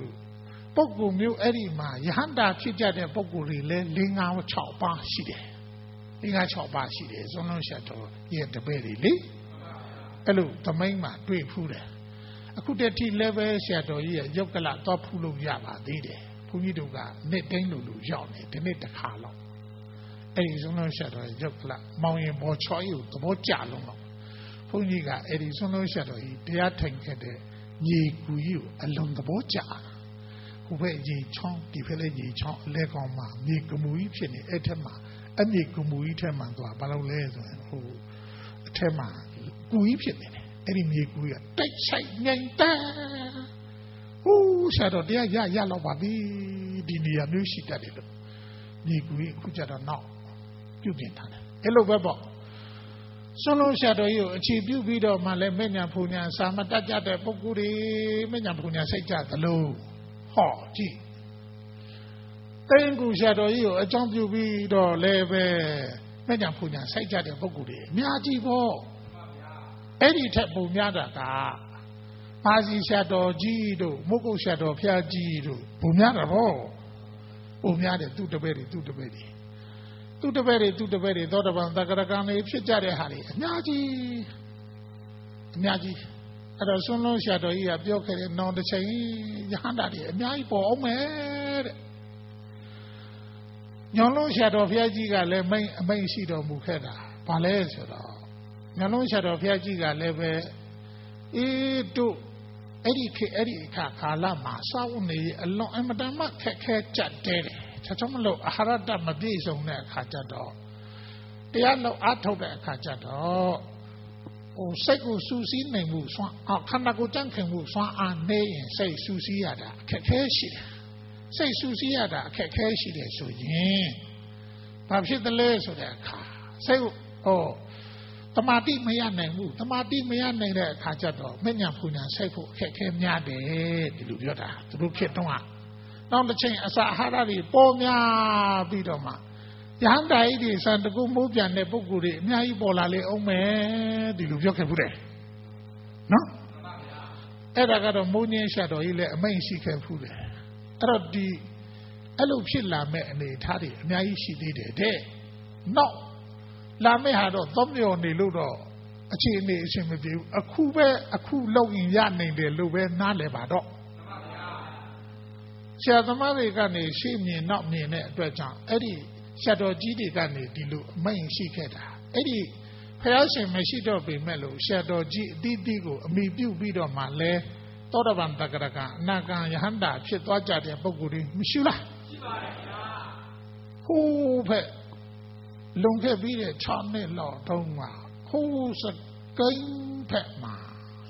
ပုဂ္ဂိုလ်မျိုးအဲ့ဒီမှာယဟန္တာဖြစ်ကြတဲ့ပုဂ္ဂိုလ်တွေလည်း၄၅6ပါးရှိတယ်၄၅6ပါးရှိတယ်ဇွန်လုံးဆက်တော်ရဲ့တပည့်တွေလေအဲ့လိုသမိမ့်မှာတွေ့ဖူးတယ်အခုတည်းထိ level ဆရာတော်ကြီးရဲ့ရုပ်ကလတော့ဖူးလို့ရပါသေးတယ်ဘုန်းကြီးတို့ကနှစ်တိုင်းလိုလိုရောက်နေဒီနေ့တစ်ခါလောက်အဲ့ဒီဇွန်လုံးဆက်တော်ရဲ့ရုပ်ကလမောင်ရင်ဘောချောကြီးကိုသဘောကျလုံးတော့ ဘုန်းကြီးကအဲ့ဒီဇွန်လုံးဆက်တော်ကြီးတရားထိုင်ခဲ့တဲ့ညီကူကြီးကိုအလွန်သဘောကျဟိုဘက်ရေချောင်းဒီဘက်လည်းရေချောင်းအလဲကောင်းမှာမြေကမူကြီးဖြစ်နေအဲ့ထက်မှာအမြေကမူကြီးထက်မှာသွားဘာလို့လဲဆိုရင်ဟိုအထက်မှာကူကြီးဖြစ်နေတယ်အဲ့ဒီမြေကူကြီးကတိုက်ဆိုင်ငိမ်တန်းဟူးဆရာတော်တရားရရတော့ပါပြီဒီနေရာမျိုးရှိတတ်တယ်လို့မြေကူကြီးအခုကြတော့နောက်ပြုပြင်ထားတယ်အဲ့လိုပဲပေါ့ ဆွလုံးဆရာတော်ကြီးကိုအခြေပြုပြီးတော့မှလည်းမညာဖူညာစာမတတ်ကြတဲ့ပုဂ္ဂိုလ်တွေမညာဖူညာစိတ်ကြသလိုဟောကြည့်တိန်ကူဆရာတော်ကြီးကိုအကြောင်းပြုပြီးတော့လည်းပဲမညာဖူညာစိတ်ကြတဲ့ပုဂ္ဂိုလ်တွေအများကြီးပေါ့အဲ့ဒီထက်ပုံများတာကပါစီဆရာတော်ကြီးတို့မုတ်ကုတ်ဆရာတော်ဖျားကြီးတို့ပုံများတာပေါ့ပုံများတယ်သူ့တပည့်တွေသူ့တပည့်တွေ သူ့တပည့်တွေသူ့တပည့်တွေသောတပန်တက္ကရကံတွေဖြစ်ကြတဲ့ဟာတွေအများကြီးအများကြီးအဲ့တော့ဆွန်းလုံးဆရာတော်ကြီးကပြောခဲ့တဲ့နောင်တစ်ချိန်ယဟန္တာတွေအများကြီးပေါ်အောင်မယ်တဲ့ညောင်လုံးဆရာတော်ဘုရားကြီးကလည်းမိန်အမိန်ရှိတော်မူခဲ့တာဘာလဲဆိုတော့ညောင်လုံးဆရာတော်ဘုရားကြီးကလည်းပဲအေးတို့အဲ့ဒီခေအဲ့ဒီအခါကာလမှာစာဝတ်နေအလွန်အမတန်မှခက်ခဲကြက်တဲ တယ်ချက်ချုံမလို့အာဟာရတမပြည့်စုံတဲ့အခါကျတော့တရားလောက်အားထုတ်တဲ့အခါကျတော့ဟိုစိတ်ကိုစူးစီးနိုင်မှုစွမ်းအခန္ဓာကိုကြံ့ခင်မှုစွမ်းအားနေရင်စိတ်စူးစီးရတာအခက်ခဲရှိတယ်စိတ်စူးစီးရတာအခက်ခဲရှိတယ်ဆိုရင်ဘာဖြစ်သလဲဆိုတဲ့အခါစိတ်ဟောတမာတိမရနိုင်ဘူးတမာတိမရနိုင်တဲ့အခါကျတော့မညံဖူညာစိတ်ဖို့အခက်ခဲများတယ်ဒီလိုပြောတာသူတို့ဖြစ်တော့ နောက်တစ်ချိန်အစာအာဟာရတွေပေါ်များပြီးတော့မှရဟန္တာကြီးတွေစံတကူမိုးပြန်တဲ့ပုဂ္ဂိုလ်တွေအများကြီးပေါ်လာလေအောင်မယ်ဒီလိုပြောခဲ့ဘူးတယ်နော်အဲ့ဒါကတော့မိုးငင်းရှာတော်ကြီးလည်းအမိန့်ရှိခဲ့ဘူးတယ်အဲ့တော့ဒီအဲ့လိုဖြစ်လာမဲ့အနေအထားတွေအများကြီးရှိသေးတယ်တဲ့နောက်လာမဲ့ဟာတော့သုံးမြော်နေလို့တော့အခြေအနေအဆင်မပြေဘူးအခုပဲအခုလောက်ရင်ရနိုင်တယ်လို့ပဲနားလည်ပါတော့ ဆရာသမားတွေကနေရှေ့မြင်နောက်မြင်တဲ့အတွက်ကြောင့်အဲ့ဒီဆရာတော်ကြီးတွေကနေဒီလိုအမိန်ရှိခဲ့တာအဲ့ဒီဖះရှင်မရှိတော့ပေမဲ့လို့ဆရာတော်ကြီးအတိအတိကိုအမိပြုပြီးတော့မှလဲသောတပန်တက္ကရကအနာဂံယဟန္တာဖြစ်သွားကြတဲ့ပုဂ္ဂိုလ်တွေမရှိလားရှိပါတယ်ဗျာဟိုးဖက်လုံခဲ့ပြီးတဲ့6နှစ်လောက်တုန်းကဟိုးစကိန်းဖက်မှာ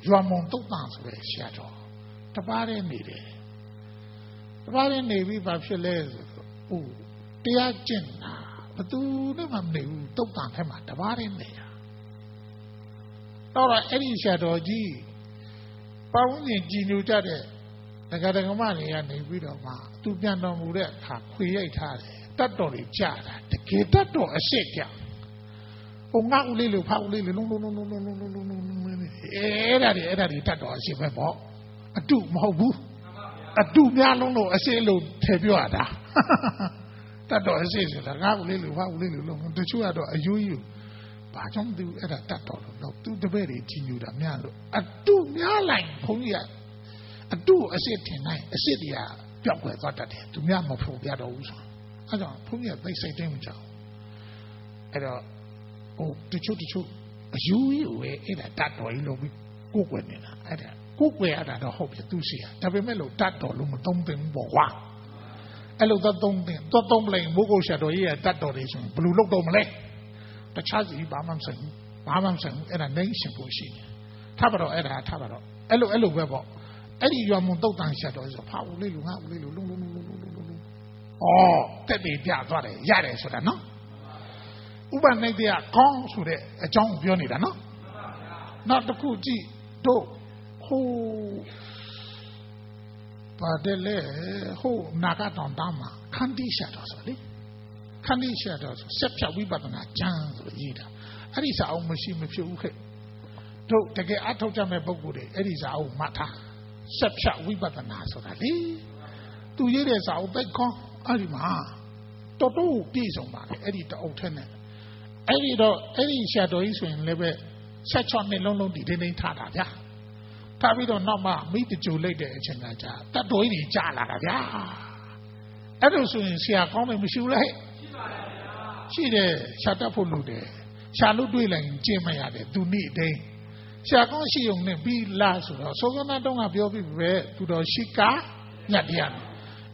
ရွာမုံတုတ်တန်ဆိုတဲ့ဆရာတော်တပါးတည်းနေတယ် တပါးတည်းနေပြီးဘာဖြစ်လဲဆိုတော့ဟိုတရားကျင့်တာဘသူနဲ့မှမနေဘူးတုတ်တန်ဖက်မှာတပါးတည်းနေတာတော့အဲ့ဒီဆရာတော်ကြီးပေါင်းရင်ကြည်ညိုကြတဲ့ဒကာဒကမတွေကနေပြီးတော့မှသူပြန်တော်မူတဲ့အခါခွေရိုက်ထားတယ်တတ်တော်တွေကြာတာတကယ်တတ်တော်အစ်စ်ကြဟိုငါဦးလေးလို့ဖောက်ဦးလေးလို့လုံးလုံးလုံးလုံးလုံးလုံးလုံးလုံးလုံးအဲ့ဒါတွေအဲ့ဒါတွေတတ်တော်အစ်စ်ပဲပေါ့အတုမဟုတ်ဘူး အတုများလုံးလို့အစ်စ်လို့ထည့်ပြောရတာတတ်တော်အစ်စ်ဆိုတာငါဦးလေးလို့ဖောက်ဦးလေးလို့လုံးတချို့ကတော့အယူယူဘာကြောင့်သူအဲ့ဒါတတ်တော်လို့တော့သူတပည့်တွေကြီးညူတာများလို့အတုများလိုက်ဘုန်းကြီးကအတုအစ်စ်ထင်နိုင်အစ်စ်တွေကပျောက်ွယ်သွားတတ်တယ်သူများမဖို့ပြတော့ဘူးဆိုအဲကြောင့်ဘုန်းကြီးကသိစိတ်တင်းမကြောက်အဲ့တော့ဟိုတချို့တချို့အယူကြီးဝဲအဲ့ဒါတတ်တော်ကြီးလို့ပြီးကိုယ်ွယ်နေတာအဲ့ဒါ ကိုယ်ွယ်ရတာတော့ဟုတ်ပြီသူစီရဒါပေမဲ့လို့တတ်တော်လို့မသုံးသင့်ဘူးပေါ့ကွာအဲ့လိုတော့သုံးသင့်တော့သုံးပလိုက်မိုးကုတ်ရှာတော်ကြီးရတတ်တော်တွေဆိုဘယ်လိုလုပ်တော့မလဲတခြားစီဘာမှမဆိုင်ဘူးဘာမှမဆိုင်ဘူးအဲ့ဒါနိုင်ရှင်ဖို့ရှိတယ်ထားပါတော့အဲ့ဒါထားပါတော့အဲ့လိုအဲ့လိုပဲပေါ့အဲ့ဒီရွာမုံတုတ်တန်ရှာတော်ဆိုဖာဦးလေးလူငါဦးလေးလူလုံးလုံးလုံးလုံးလုံးလုံးဩတက်တည်ပြသွားတယ်ရတယ်ဆိုတာနော်ဥပနိဒေယကောင်းဆိုတဲ့အကြောင်းပြောနေတာနော်နောက်တစ်ခုကြည့်တို့ ဟိုပါတယ်လေဟိုနာဂတောင်တမ်းမှာခန္တီရှာတော်ဆိုလေခန္တီရှာတော်ဆိုဆက်ဖြတ်ဝိပဿနာကျမ်းဆိုရေးတာအဲ့ဒီစာအုပ်မရှိမဖြစ်ဘူးခဲ့တို့တကယ်အထောက်ကြမဲ့ပုံကိုယ်တွေအဲ့ဒီစာအုပ်မှတ်ထားဆက်ဖြတ်ဝိပဿနာဆိုတာလေသူရေးတဲ့စာအုပ်သိကောင်းအဲ့ဒီမှာတော်တော်ပြည့်စုံပါတယ်အဲ့ဒီတအုပ်ထက်နဲ့အဲ့ဒီတော့အဲ့ဒီဆရာတော်ကြီးဆိုရင်လည်းပဲဆက်ချော့နှစ်လုံးလုံးဒီတင်းတင်းထားတာဗျာ ထားပြီးတော့နောက်မှမိတကြိုလိုက်တဲ့အချိန်ကကြာတတ်တော်ကြီးကြာလာတာဗျာအဲ့လိုဆိုရင်ဆရာကောင်းတယ်မရှိဘူးလားရှိပါတယ်ဗျာရှိတယ်ရှာတတ်ဖို့လုပ်တယ်ရှာလို့တွေ့လိုက်ရင်ကျင့်မရတယ်သူနေ့အတိုင်းရှာကောင်းရှိုံနဲ့ပြီးလားဆိုတော့သောကနာတုံးကပြောပြီးပဲသူတော်ရှိကညတ်တရား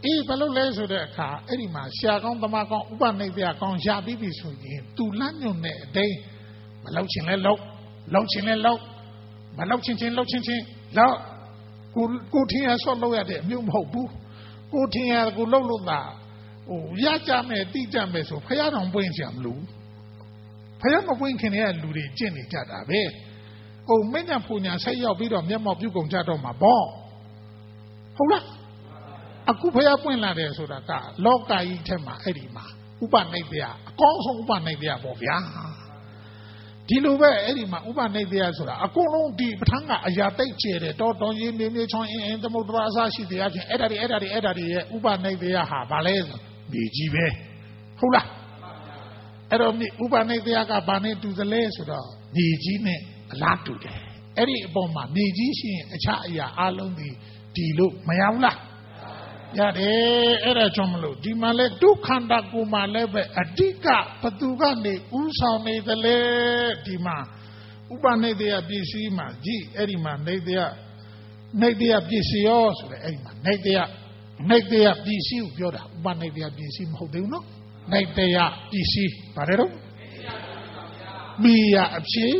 အေးဘယ်လိုလဲဆိုတဲ့အခါအဲ့ဒီမှာရှာကောင်းသမားကောင်းဥပနိဒေယကောင်းရပြီးပြီဆိုရင်သူလမ်းညွန်တဲ့အတိုင်းမလောက်ချင်လဲလောက်လောက်ချင်လဲလောက်မလောက်ချင်ချင်းလောက်ချင်ချင်း လောက်ကိုကိုထင်ရဆော့လောက်ရတဲ့အမျိုးမဟုတ်ဘူးကိုထင်ရကိုလောက်လို့သာဟိုရကြမယ်တိကြမယ်ဆိုဖះတော်ပွင့်ချင်မလို့ဖះမပွင့်ခင်တဲ့လူတွေကျင့်နေကြတာပဲဟိုမင်းညာပူညာဆက်ရောက်ပြီးတော့မျက်မှောက်ပြုကုန်ကြတော့မှာပေါ့ဟုတ်လားအခုဖះပွင့်လာတယ်ဆိုတာကလောကကြီးထက်မှာအဲ့ဒီမှာဥပနိဒေယအကောင်းဆုံးဥပနိဒေယပေါ့ဗျာ ဒီလိုပဲအဲ့ဒီမှာဥပနိဒေယဆိုတာအကုန်လုံးဒီပဋ္ဌာန်းကအရာတိတ်ကျဲတယ်တောတောရင်းနေနေချောင်းအင်းအင်းသမုဒ္ဒရာအစရှိတဲ့အချင်းအဲ့ဒါတွေအဲ့ဒါတွေအဲ့ဒါတွေရဲ့ဥပနိဒေယဟာဘာလဲဆိုမြေကြီးပဲဟုတ်လားအဲ့တော့ဥပနိဒေယကဘာနဲ့တူသလဲဆိုတော့မြေကြီးနဲ့အလားတူတယ်အဲ့ဒီအပေါ်မှာမြေကြီးရှိရင်အခြားအရာအလုံးဒီဒီလို့မရဘူးလား ရတယ်အဲ့ဒါကြောင့်မလို့ဒီမှာလဲဒုက္ခန္တာကိုမှလည်းပဲအဓိကဘသူကနေဥဆောင်နေသလဲဒီမှာဥပနိဒေယပစ္စည်းမှာကြည့်အဲ့ဒီမှာနေဒေယနေဒေယပစ္စည်းရောဆိုတဲ့အဲ့ဒီမှာနေဒေယနေဒေယပစ္စည်းကိုပြောတာဥပနိဒေယပစ္စည်းမဟုတ်သေးဘူးနော်နေဒေယပစ္စည်းဗါတယ်တော့မိရအဖြစ်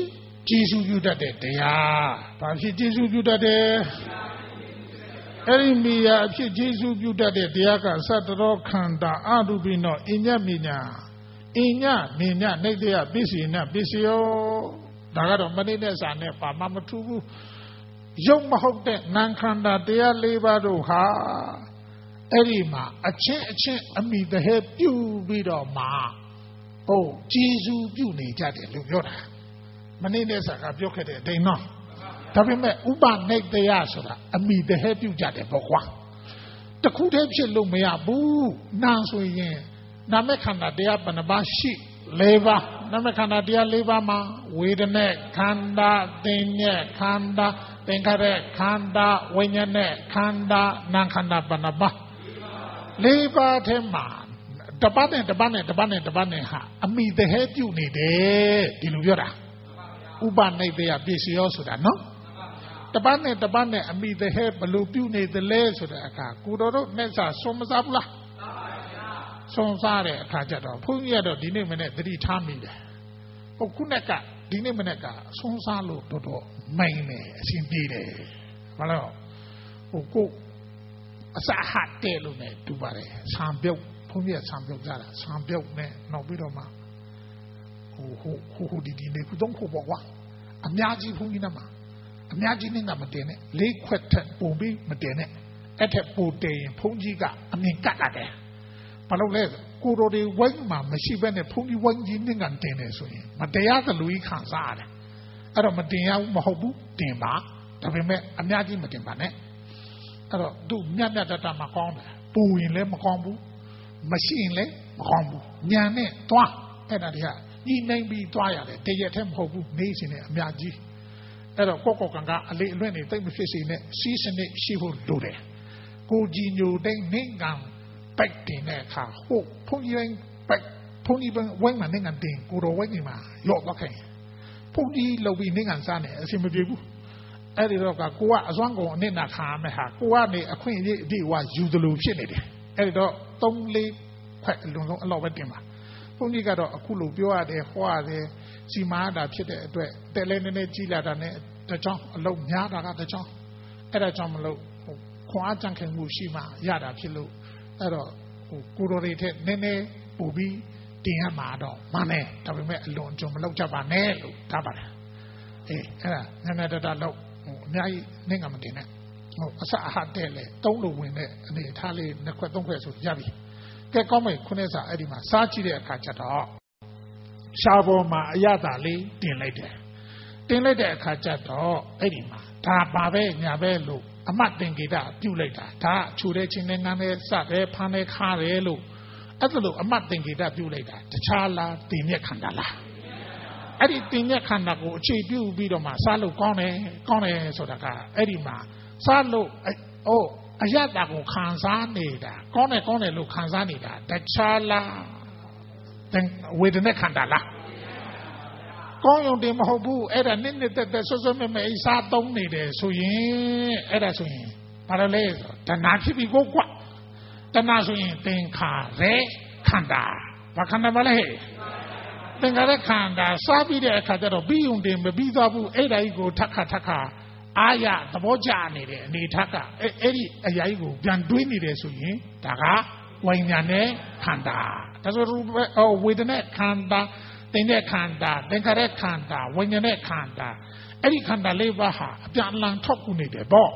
ကျေစုပြုတတ်တဲ့တရားဘာဖြစ်ကျေစုပြုတတ်တယ် အဲ့ဒီမိယာအဖြစ်ကျေစုပြုတတ်တဲ့တရားကသတ္တရောခန္ဓာအတုပိနောအညမိညာအညမိညာနေတယပစ္စည်းနပစ္စယောဒါကတော့မနေ့နဲ့စာနဲ့ပါမမထူးဘူးရုပ်မဟုတ်တဲ့နာမ်ခန္ဓာတရား၄ပါးတို့ဟာအဲ့ဒီမှာအချင်းအချင်းအမိတဟဲပြုပြီးတော့မှဟုတ်ကျေစုပြုနေကြတယ်လို့ပြောတာမနေ့နဲ့စာကပြောခဲ့တဲ့အတိုင်းနော် ဒါပေမဲ့ဥပနိတယဆိုတာအမိတဟဲပြုကြတယ်ပေါ့ကွာတခုတည်းဖြစ်လို့မရဘူးနာဆိုရင်နာမခန္ဓာတရားဘယ်နှပါရှိ၄ပါးနာမခန္ဓာတရား၄ပါးမှာဝေဒနဲ့ခန္ဓာသင်ညက်ခန္ဓာသင်္ခါရခန္ဓာဝိညာဉ်နဲ့ခန္ဓာနာခန္ဓာဘယ်နှပါ၄ပါးထဲမှာတပတ်နဲ့တပတ်နဲ့တပတ်နဲ့တပတ်နဲ့ဟာအမိတဟဲပြုနေတယ်ဒီလိုပြောတာဥပနိတယပစ္စယောဆိုတာနော် တပတ်နဲ့တပတ်နဲ့အမိတဟဲဘလို့ပြုနေသလဲဆိုတဲ့အခါကိုတော်တို့နဲ့စာစွန်မစားဘူးလားစွန်စားတဲ့အခါကျတော့ဘုန်းကြီးကတော့ဒီနေ့မနေ့သတိထားမိတယ်ဟုတ်ခုနကဒီနေ့မနေ့ကစွန်စားလို့တော်တော်မိုင်းနေအရှင်ပြေးတယ်ဘာလို့ဟိုကိုအစာဟတ်တယ်လို့ ਨੇ တူပါတယ်ဆံပြုတ်ဘုန်းကြီးကဆံပြုတ်ကြတာဆံပြုတ်နဲ့နောက်ပြီးတော့မှဟိုဟိုဟိုဒီဒီနေခုတော့ခုပေါ့ကွာအများကြီးဘုန်းကြီးနဲ့မှာ အများကြီးနဲ့ကမတင်နဲ့လေးခွက်ထက်ပုံပြီးမတင်နဲ့အဲ့ထက်ပိုတင်ရင်ဘုန်းကြီးကအမြင်ကတ်လာတယ်ဘာလို့လဲကိုရိုတွေဝိုင်းမှာမရှိဘဲနဲ့ဘုန်းကြီးဝိုင်းကြီးနဲ့ကတင်နေဆိုရင်မတရားသလိုကြီးခံစားရတယ်အဲ့တော့မတင်ရဘူးမဟုတ်ဘူးတင်ပါဒါပေမဲ့အများကြီးမတင်ပါနဲ့အဲ့တော့သူမြတ်မြတ်တတမကောင်းတယ်ပူရင်လည်းမကောင်းဘူးမရှိရင်လည်းမကောင်းဘူးညံနဲ့သွားအဲ့ဒါတွေကညှိနှိုင်းပြီးသွားရတယ်တရက်တည်းမဟုတ်ဘူးနေရှင်နဲ့အများကြီး အဲ့တော့ကော့ကော့ကန်ကအလေးအလွင့်နေတိတ်မဖြစ်စေနဲ့စီးစနစ်ရှိဖို့လိုတယ်ကိုကြီးညိုတိုင်းနေကံပိုက်တင်တဲ့အခါဟုတ်ဖုန်ကြီးတိုင်းပိုက်ဖုန်ကြီးပန်းဝိုင်းမှာနေကံတင်ကိုတော်ဝိုင်းကြီးမှာရော့သွားခိုင်းဖုန်ကြီးလှုပ်ပြီးနေကံစားနေအဆင်မပြေဘူးအဲ့ဒီတော့ကကိုကအစွမ်းကုန်အနစ်နာခါမယ်ဟာကိုကနေအခွင့်အရေးအပြည့်အဝယူသလိုဖြစ်နေတယ်အဲ့ဒီတော့၃၄ခွက်အလုံးလုံးအလောက်ပဲတင်ပါဘုန်းကြီးကတော့အခုလိုပြောရတယ်ဟောရတယ် စီမာတာဖြစ်တဲ့အတွက်တဲလဲနည်းနည်းကြီးလာတာနဲ့တကြောင်အလုံးများတာကတကြောင်အဲ့ဒါကြောင့်မလို့ခွန်အားကြံခင်မှုရှိမှရတာဖြစ်လို့အဲ့တော့ဟိုကိုရိုတွေထက်နည်းနည်းပို့ပြီးတင်ရမှာတော့မှန်တယ်ဒါပေမဲ့အလွန်ကြုံမလောက်ကြပါနဲ့လို့ထားပါတယ်အေးအဲ့ဒါနည်းနည်းတတလောက်ဟိုအများကြီးနှင်းကမတင်နဲ့ဟိုအစအဟတဲ့လေသုံးလို့ဝင်တဲ့အနေထားလေးနှစ်ခွက်သုံးခွက်ဆိုရပြီကဲကောင်းမယ်ခုနှစ်စာအဲ့ဒီမှာစားကြည့်တဲ့အခါကျတော့ ရှားပေါ်မှာအရသာလေးတင်လိုက်တယ်တင်လိုက်တဲ့အခါကျတော့အဲ့ဒီမှာဒါပါပဲညာပဲလို့အမှတ်သင်္ကေတပြုတ်လိုက်တာဒါကခြူတဲ့ချင်းနဲ့ငန်းနဲ့စတယ်ဖမ်းတယ်ခါတယ်လို့အဲ့ဒါလို့အမှတ်သင်္ကေတပြုတ်လိုက်တာတခြားလားတင်မြက်ခန္ဓာလားအဲ့ဒီတင်မြက်ခန္ဓာကိုအခြေပြုပြီးတော့မှစားလို့ကောင်းတယ်ကောင်းတယ်ဆိုတာကအဲ့ဒီမှာစားလို့အိုးအရတာကိုခံစားနေတာကောင်းတယ်ကောင်းတယ်လို့ခံစားနေတာတခြားလား ဝေဒနာခန္ဓာလားကောင်းယုံတင်မဟုတ်ဘူးအဲ့ဒါနစ်နစ်သက်သက်ဆွဆွမဲ့မဲ့အစားသုံးနေတယ်ဆိုရင်အဲ့ဒါဆိုရင်ဘာလို့လဲဆိုတဏှာဖြစ်ပြီးကိုကွတဏှာဆိုရင်သင်္ခါရခန္ဓာဘာခန္ဓာမလဲသင်္ခါရခန္ဓာစားပြီးတဲ့အခါကျတော့ပြီးယုံတင်မပြီးသွားဘူးအဲ့ဒါကြီးကိုထက်ခါထက်ခါအာရသဘောကျနေတဲ့အနေထက်ကအဲ့ဒီအရာကြီးကိုပြန်တွေးနေတယ်ဆိုရင်ဒါကဝိညာဉ်နဲ့ခန္ဓာ ဒါဆိုဝေဒနာခန္ဓာတင်တဲ့ခန္ဓာသင်္ခါရခန္ဓာဝိညာဉ်နဲ့ခန္ဓာအဲ့ဒီခန္ဓာလေးပါးဟာအပြန်အလှန်ထောက်ကူနေတယ်ပေါ့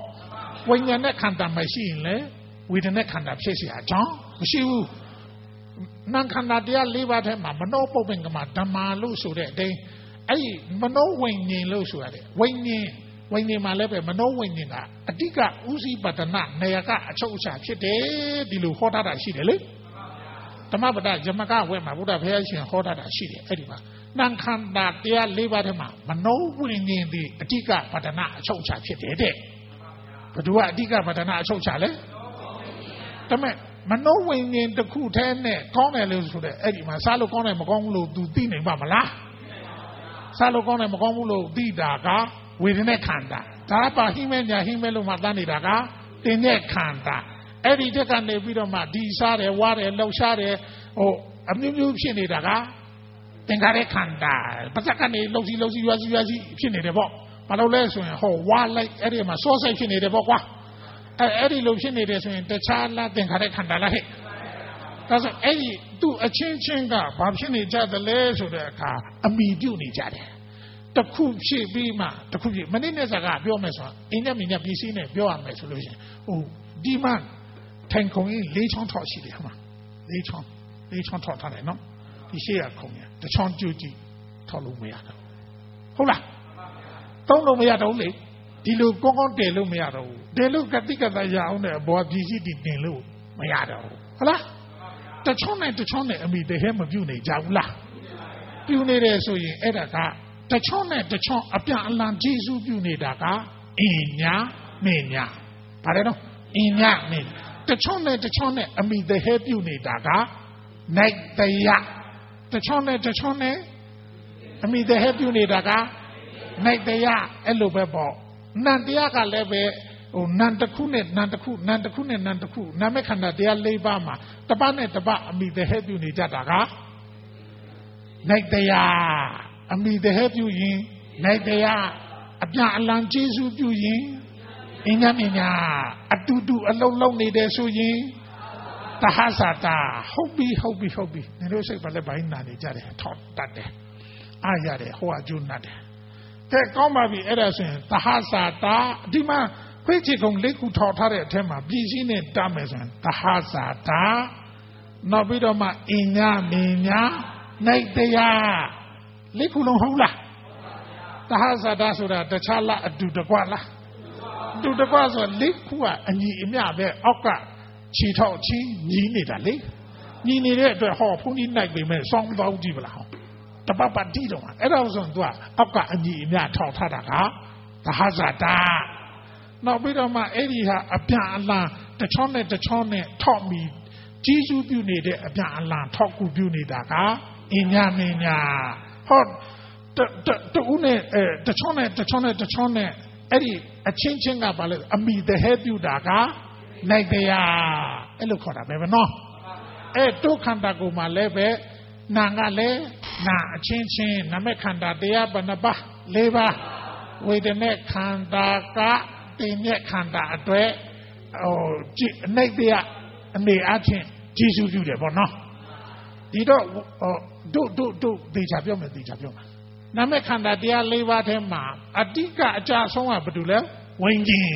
ဝိညာဉ်နဲ့ခန္ဓာမရှိရင်လေဝေဒနာခန္ဓာဖြစ်เสียအကြောင်းမရှိဘူးနာခန္ဓာတရား၄ပါးထဲမှာမနောပုပ္ပင်ကမှာဓမ္မာလို့ဆိုတဲ့အတိုင်းအဲ့ဒီမနောဝိညာဉ်လို့ဆိုရတယ်ဝိညာဉ်ဝိညာဉ်မှာလည်းပဲမနောဝိညာဉ်ကအတိကဥစည်းပတနာနေရာကအချုပ်အခြာဖြစ်တယ်ဒီလိုဟောထားတာရှိတယ်လေ ဓမ္မပဒဇမကဝဲမှာဘုရားဘုရားရှင်ဟောထားတာရှိတယ်အဲ့ဒီမှာနံခန္ဓာတရား၄ပါးထဲမှာမနောဝိညာဉ်ဒီအတိကပတနာအချုပ်အခြာဖြစ်တယ်တဲ့ဘယ်သူကအတိကပတနာအချုပ်အခြာလဲဒါမဲ့မနောဝိညာဉ်တစ်ခုတည်းနဲ့ကောင်းတယ်လို့ဆိုတဲ့အဲ့ဒီမှာစားလို့ကောင်းတယ်မကောင်းဘူးလို့ तू သိနိုင်ပါမလားစားလို့ကောင်းတယ်မကောင်းဘူးလို့သိတာကဝေဒနာခန္ဓာဒါပါဟိမဲညာဟိမဲလို့မှသတ်နေတာကတင်တဲ့ခန္ဓာ အဲ့ဒီတက်ကနေပြီးတော့မှဒီစားတယ်ဝါတယ်လှောက်ရှားတယ်ဟိုအမျိုးမျိုးဖြစ်နေတာကသင်္ခါရခန္ဓာပါစက်ကနေလှုပ်စီလှုပ်စီရွာစီရွာစီဖြစ်နေတယ်ပေါ့ဘာလို့လဲဆိုရင်ဟောဝါလိုက်အဲ့ဒီမှာစောဆိုင်ဖြစ်နေတယ်ပေါ့ကွာအဲ့အဲ့ဒီလိုဖြစ်နေတယ်ဆိုရင်တခြားလားသင်္ခါရခန္ဓာလားဟဲ့ဒါဆိုအဲ့ဒီသူ့အချင်းချင်းကဘာဖြစ်နေကြသလဲဆိုတဲ့အခါအမိပြုတ်နေကြတယ်တခုဖြစ်ပြီးမှတခုဖြစ်မနေ့နဲ့စကားပြောမယ်ဆိုတော့အင်းနဲ့မင်းနဲ့ပစ္စည်းနဲ့ပြောရမယ်ဆိုလို့ရှိရင်ဟိုဒီမှ ထိုင်ခုံကြီးလေးချောင်းထောက်ရှိတယ်ဟုတ်မှာလေးချောင်းလေးချောင်းထောက်ထားတယ်နော်ဒီရှေ့ကခုံရတချောင်းကျူးကြည့်ထောက်လို့မရတော့ဟုတ်လားသုံးလို့မရတော့လေဒီလိုကောင်းကောင်းတည်လို့မရတော့ဘူးတည်လို့ကတိကတရအောင်တဲ့အဘောပစ္စည်းတင်တင်လို့မရတော့ဘူးဟုတ်လားတချောင်းနဲ့တချောင်းနဲ့အမိတဟဲမပြုတ်နေကြဘူးလားပြုတ်နေတယ်ဆိုရင်အဲ့ဒါကတချောင်းနဲ့တချောင်းအပြန်အလှန်ဂျေစုပြုနေတာကအင်ညာမေညာဗါတယ်နော်အင်ညာမေ တချောင်းနဲ့တချောင်းနဲ့အမိတဟဲပြုနေတာကနိုင်တယတချောင်းနဲ့တချောင်းနဲ့အမိတဟဲပြုနေတာကနိုင်တယအဲ့လိုပဲပေါ့နန္တရားကလည်းပဲဟိုနန္တခုနဲ့နန္တခုနန္တခုနဲ့နန္တခုနာမခန္ဓာတရား၄ပါးမှာတပတ်နဲ့တပတ်အမိတဟဲပြုနေကြတာကနိုင်တရားအမိတဟဲပြုရင်နိုင်တရားအပြအလံကျေးဇူးပြုရင် အင်းညမညာအတူတူအလုံးလုံးနေတယ်ဆိုရင်တဟဇာတာဟုတ်ပြီဟုတ်ပြီဟုတ်ပြီနေလို့စိတ်ပါလဲဘိုင်းနာနေကြတယ်ထောက်တတ်တယ်အားရတယ်ဟိုအကျိုးနတ်တယ်တဲ့ကောင်းပါပြီအဲ့ဒါဆိုရင်တဟဇာတာဒီမှာခွေးချေကုံလေးခုထောက်ထားတဲ့အထက်မှာပြည်စည်းနဲ့တတ်မယ်ဆိုရင်တဟဇာတာနောက်ပြီးတော့မှအင်းညမညာနိုင်တရားလေးခုလုံးဟုတ်လားတဟဇာတာဆိုတာတခြားလားအတူတကွလား အတူတကွဆိုလေးခုကအညီအမျှပဲအောက်ကခြေထောက်ချင်းညီးနေတာလေညီးနေတဲ့အတွက်ဟောဖုန်ကြီးနိုင်ပေမဲ့စောင်းပေါင်းကြည့်ပလားဟောတပတ်ပတ်တိတော့အဲ့ဒါဆိုသူကအောက်ကအညီအမျှထောက်ထားတာကတဟဇာတာနောက်ပြီးတော့မှအဲ့ဒီဟာအပြန်အလှန်တချောင်းနဲ့တချောင်းနဲ့ထောက်ပြီးကြီးစုပြုနေတဲ့အပြန်အလှန်ထောက်ကူပြုနေတာကအင်းညာမင်းညာဟောတူနဲ့အဲတချောင်းနဲ့တချောင်းနဲ့တချောင်းနဲ့ အဲ့ဒီအချင်းချင်းကဘာလဲအမိတဟဲပြုတာကနိုင်တရားအဲ့လိုခေါ်တာပဲဗေနော်အဲ့ဒုခန္ဓာကိုမှလည်းပဲနာကလည်းနာအချင်းချင်းနမခန္ဓာတရားဘယ်နှပါ၄ပါးဝေဒနာခန္ဓာကတင်မြက်ခန္ဓာအတွက်ဟိုကြည့်အနိတ်တရားအနေအချင်းကြည်စုပြုတယ်ဗောနော်ဒီတော့တို့တို့တို့သေချာပြောမယ်သေချာပြောမယ် နာမခန္ဓာတရား၄ပါးထဲမှာအတိကအကြဆုံးကဘာတူလဲဝိညာဉ်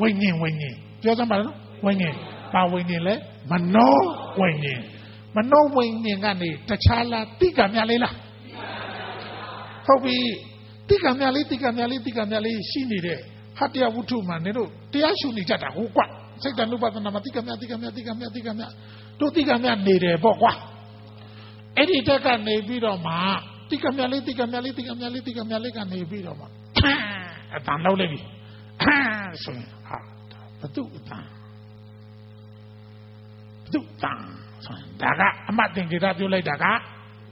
ဝိညာဉ်ဝိညာဉ်ပြောစမ်းပါလားဝိညာဉ်ဘာဝိညာဉ်လဲမနောဝိညာဉ်မနောဝိညာဉ်ကနေတခြားလားတိကမြလေးလားဟုတ်ပြီတိကမြလေးတိကမြလေးတိကမြလေးရှိနေတဲ့ဟာတရားဝုထုမှာနင်တို့တရားရှုနေကြတာဟုတ်ကွစိတ်တ ानु ပဒနာမှာတိကမြတိကမြတိကမြတိကမြတို့တိကမြနေတယ်ပေါ့ကွာအဲ့ဒီတက်ကနေပြီးတော့မှ တိကမြလေးတိကမြလေးတိကမြလေးတိကမြလေးကနေပြီးတော့မှအတန်လောက်လိုက်ပြီဆိုရင်ဟာဘသူအတန်ဘသူတန်ဆိုရင်ဒါကအမတ်တင်ကြတာပြောလိုက်တာက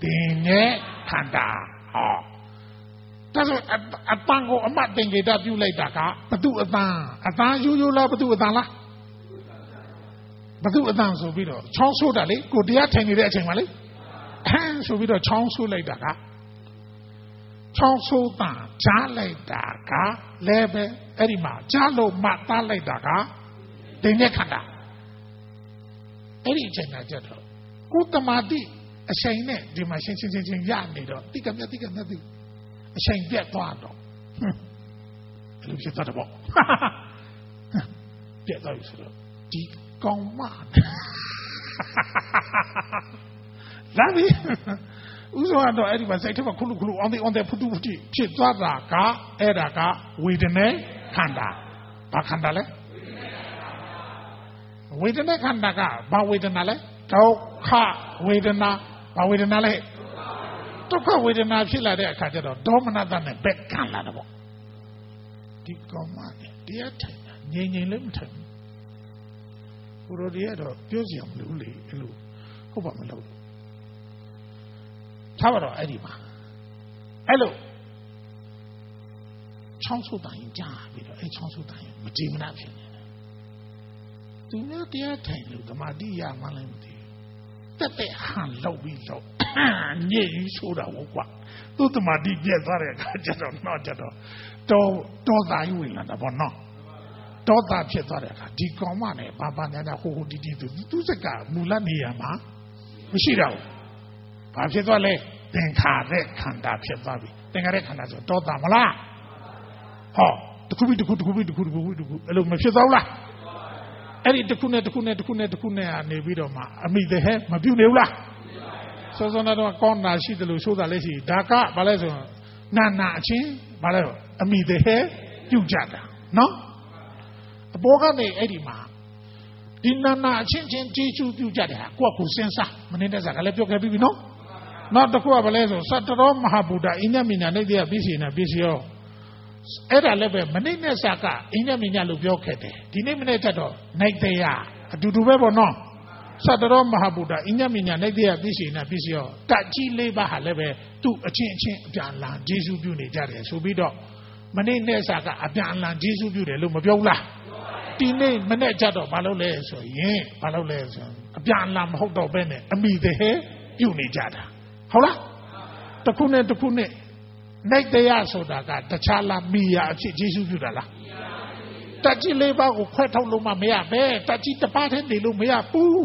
တင်ရဲ့ခန္ဓာဟောဒါဆိုအတန်ကိုအမတ်တင်ကြတာပြုလိုက်တာကဘသူအတန်အတန်ယူယူလားဘသူအတန်လားဘသူအတန်ဆိုပြီးတော့ချောင်းဆိုးတာလေကိုတရားထိုင်နေတဲ့အချိန်မှာလေဆိုပြီးတော့ချောင်းဆိုးလိုက်တာက ချောင်းဆိုးတာကြားလိုက်တာကလည်းပဲအဲ့ဒီမှာကြားလို့မှတ်သားလိုက်တာကဒိဋ္ဌိခန္ဓာအဲ့ဒီအချိန်ကကြတော့ကိုတမာတိအချိန်နဲ့ဒီမှာရှင်းရှင်းချင်းချင်းရနေတော့တိကမြတ်တိကမြတ်တိအချိန်ပြတ်သွားတော့ဟွန်းအဲ့လိုဖြစ်သွားတော့ပြတ်သွားပြီဆိုတော့ဒီကောင်မလာပြီ ဥစ္စာတော့အဲ့ဒီမှာစိတ်ထဲမှာခုလူခုလူအောင်တဲ့အောင်တဲ့ဖုတုဖတိဖြစ်သွားတာကအဲ့ဒါကဝေဒနာခန္ဓာဘာခန္ဓာလဲဝေဒနာခန္ဓာကဘာဝေဒနာလဲဒုက္ခဝေဒနာဘာဝေဒနာလဲဒုက္ခဝေဒနာဖြစ်လာတဲ့အခါကျတော့ဒေါမနတနဲ့ဘက်ခံလာတယ်ပေါ့ဒီကောင်မတရားထိုင်တာငြိမ်ငြိမ်လည်းမထိုင်ဘူးကိုရိုဒီကတော့ပြောစီအောင်မလို့လေအဲ့လိုဟုတ်ပါမလို့ ထားပါတော့အဲ့ဒီမှာအဲ့လိုချောင်းဆုပ်တိုင်းကြားပြီးတော့အဲ့ချောင်းဆုပ်တိုင်းမကြည်မနာဖြစ်နေတယ်သူများတရားထိုင်လို့ဓမ္မတိရမှလည်းမသိတက်တဲ့ဟန်လောက်ပြီးတော့ညစ်ကြီးဆိုတာဟုတ်ကွာသူဓမ္မတိပြက်သွားတဲ့အခါကျတော့တော့ကျတော့တော်တော်သားကြီးဝင်လာတာပေါ့နော်ဒေါသဖြစ်သွားတဲ့အခါဒီကောင်မနဲ့ဘာဘာညာညာဟိုဟိုတီတီသူသူစက်ကမူလနေရာမှာမရှိတော့ဘူး ဘာဖြစ်သွားလဲသင်္ခါရခန္ဓာဖြစ်သွားပြီသင်္ခါရခန္ဓာဆိုဒေါသမလားဟောတခုပြီးတခုတခုပြီးတခုတခုပြီးတခုအဲ့လိုမဖြစ်သွားဘူးလားအဲ့ဒီတခုနဲ့တခုနဲ့တခုနဲ့တခုနဲ့ကနေပြီးတော့မှအမိတဲ့ဟဲမပြုတ်နေဘူးလားစောစောတော့ကောင်းတာရှိတယ်လို့ဆိုတာလည်းရှိဒါကဘာလဲဆိုနာနာအချင်းဘာလဲအမိတဲ့ဟဲပြုတ်ကြတာနော်အပေါ်ကနေအဲ့ဒီမှာဒီနာနာအချင်းချင်းကျေးဇူးပြုကြတယ်ဟာကိုယ့်ကိုစဉ်းစားမင်းတဲ့စားကလည်းပြောခဲ့ပြီနော် နောက်တစ်ခုကဘာလဲဆိုသတ္တရောမဟာဗုဒ္ဓအင်းညမညာနေတရားပြည့်စည်နေပြည့်စည်ရောအဲ့ဒါလည်းပဲမနေ့နဲ့စာကအင်းညမညာလို့ပြောခဲ့တယ်ဒီနေ့မနေ့တက်တော့နိုင်တရားအတူတူပဲပေါ့နော်သတ္တရောမဟာဗုဒ္ဓအင်းညမညာနေတရားပြည့်စည်နေပြည့်စည်ရောတကြီးလေးပါဟာလည်းပဲသူ့အချင်းအချင်းအပြန်လာဂျေစုပြုနေကြတယ်ဆိုပြီးတော့မနေ့နဲ့စာကအပြန်လာဂျေစုပြုတယ်လို့မပြောဘူးလားဒီနေ့မနေ့ကြတော့ဘာလုပ်လဲဆိုရင်ဘာလုပ်လဲဆိုအပြန်လာမဟုတ်တော့ဘဲနဲ့အမိတဲ့ပြုနေကြတာ ဟုတ်လားတခုနဲ့တခုနဲ့နိုင်တရားဆိုတာကတခြားလားမိယာအဖြစ်ယေရှုပြုတာလားတကြီးလေးပါးကိုခွဲထုတ်လို့မှမရပဲတကြီးတစ်ပါးတည်းနေလို့မရဘူး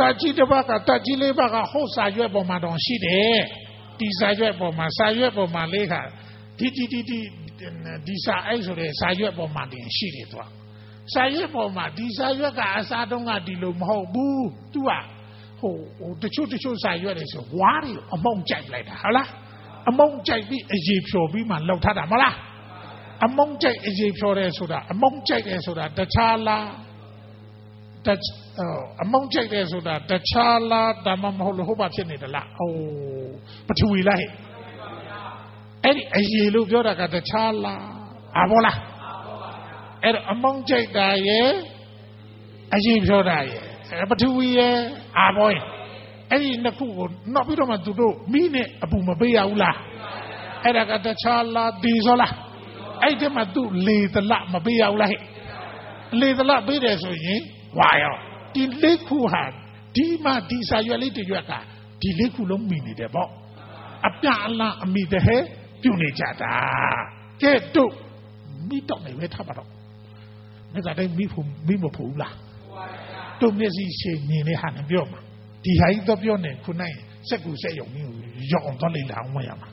တကြီးတစ်ပါးကတကြီးလေးပါးကဟောစာရွက်ပေါ်မှာတောင်ရှိတယ်ဒီစာရွက်ပေါ်မှာစာရွက်ပေါ်မှာလေးခါဒီဒီဒီဒီဒီစာအဲ့ဆိုတဲ့စာရွက်ပေါ်မှာတင်ရှိတယ်သူကစာရွက်ပေါ်မှာဒီစာရွက်ကအစားတုံးကဒီလိုမဟုတ်ဘူးသူက ဟိုဟိုတချို့တချို့စာရွက်တွေဆိုဝါးတွေအမုံကြိုက်လိုက်တာဟုတ်လားအမုံကြိုက်ပြီးအရေးဖြော်ပြီးမှလောက်ထားတာမလားအမုံကြိုက်အရေးဖြော်တယ်ဆိုတာအမုံကြိုက်တယ်ဆိုတာတခြားလားတအမုံကြိုက်တယ်ဆိုတာတခြားလားဒါမှမဟုတ်လို့ဟုတ်ပါဖြစ်နေသလားအိုးပထဝီလားဟဲ့အဲ့ဒီအရေးလို့ပြောတာကတခြားလားအာဘောလားအဲ့တော့အမုံကြိုက်တာရဲ့အရေးဖြော်တာရဲ့ ပထဝီရဲ့အာဘောရဲ့အဲ့ဒီနှစ်ခုကိုနောက်ပြီးတော့မှသူတို့မိနဲ့အပူမပေးရဘူးလားအဲ့ဒါကတခြားလားဒီစောလားအဲ့ဒီမှာသူလေသလမပေးရဘူးလားဟဲ့လေသလပေးတယ်ဆိုရင်ဝါရောဒီလေးခုဟာဒီမှာဒီစာရွက်လေးတရွက်ကဒီလေးခုလုံးမိနေတယ်ပေါ့အပြအလားအမိတဲ့ဟဲ့ပြုတ်နေကြတာကဲတို့မိတော့နေဝဲထားပါတော့မြတ်တိုင်းမိဖို့မိမဖို့ဘူးလား တို့မျက်စိရှည်မြင်တဲ့ဟာနဲ့ပြောမှာဒီဟာကြီးတော့ပြောနေခုနိုင်စက်ကူစက်ယုံမျိုးရောက်အောင်တော့လိမ့်လာအောင်မရမှာ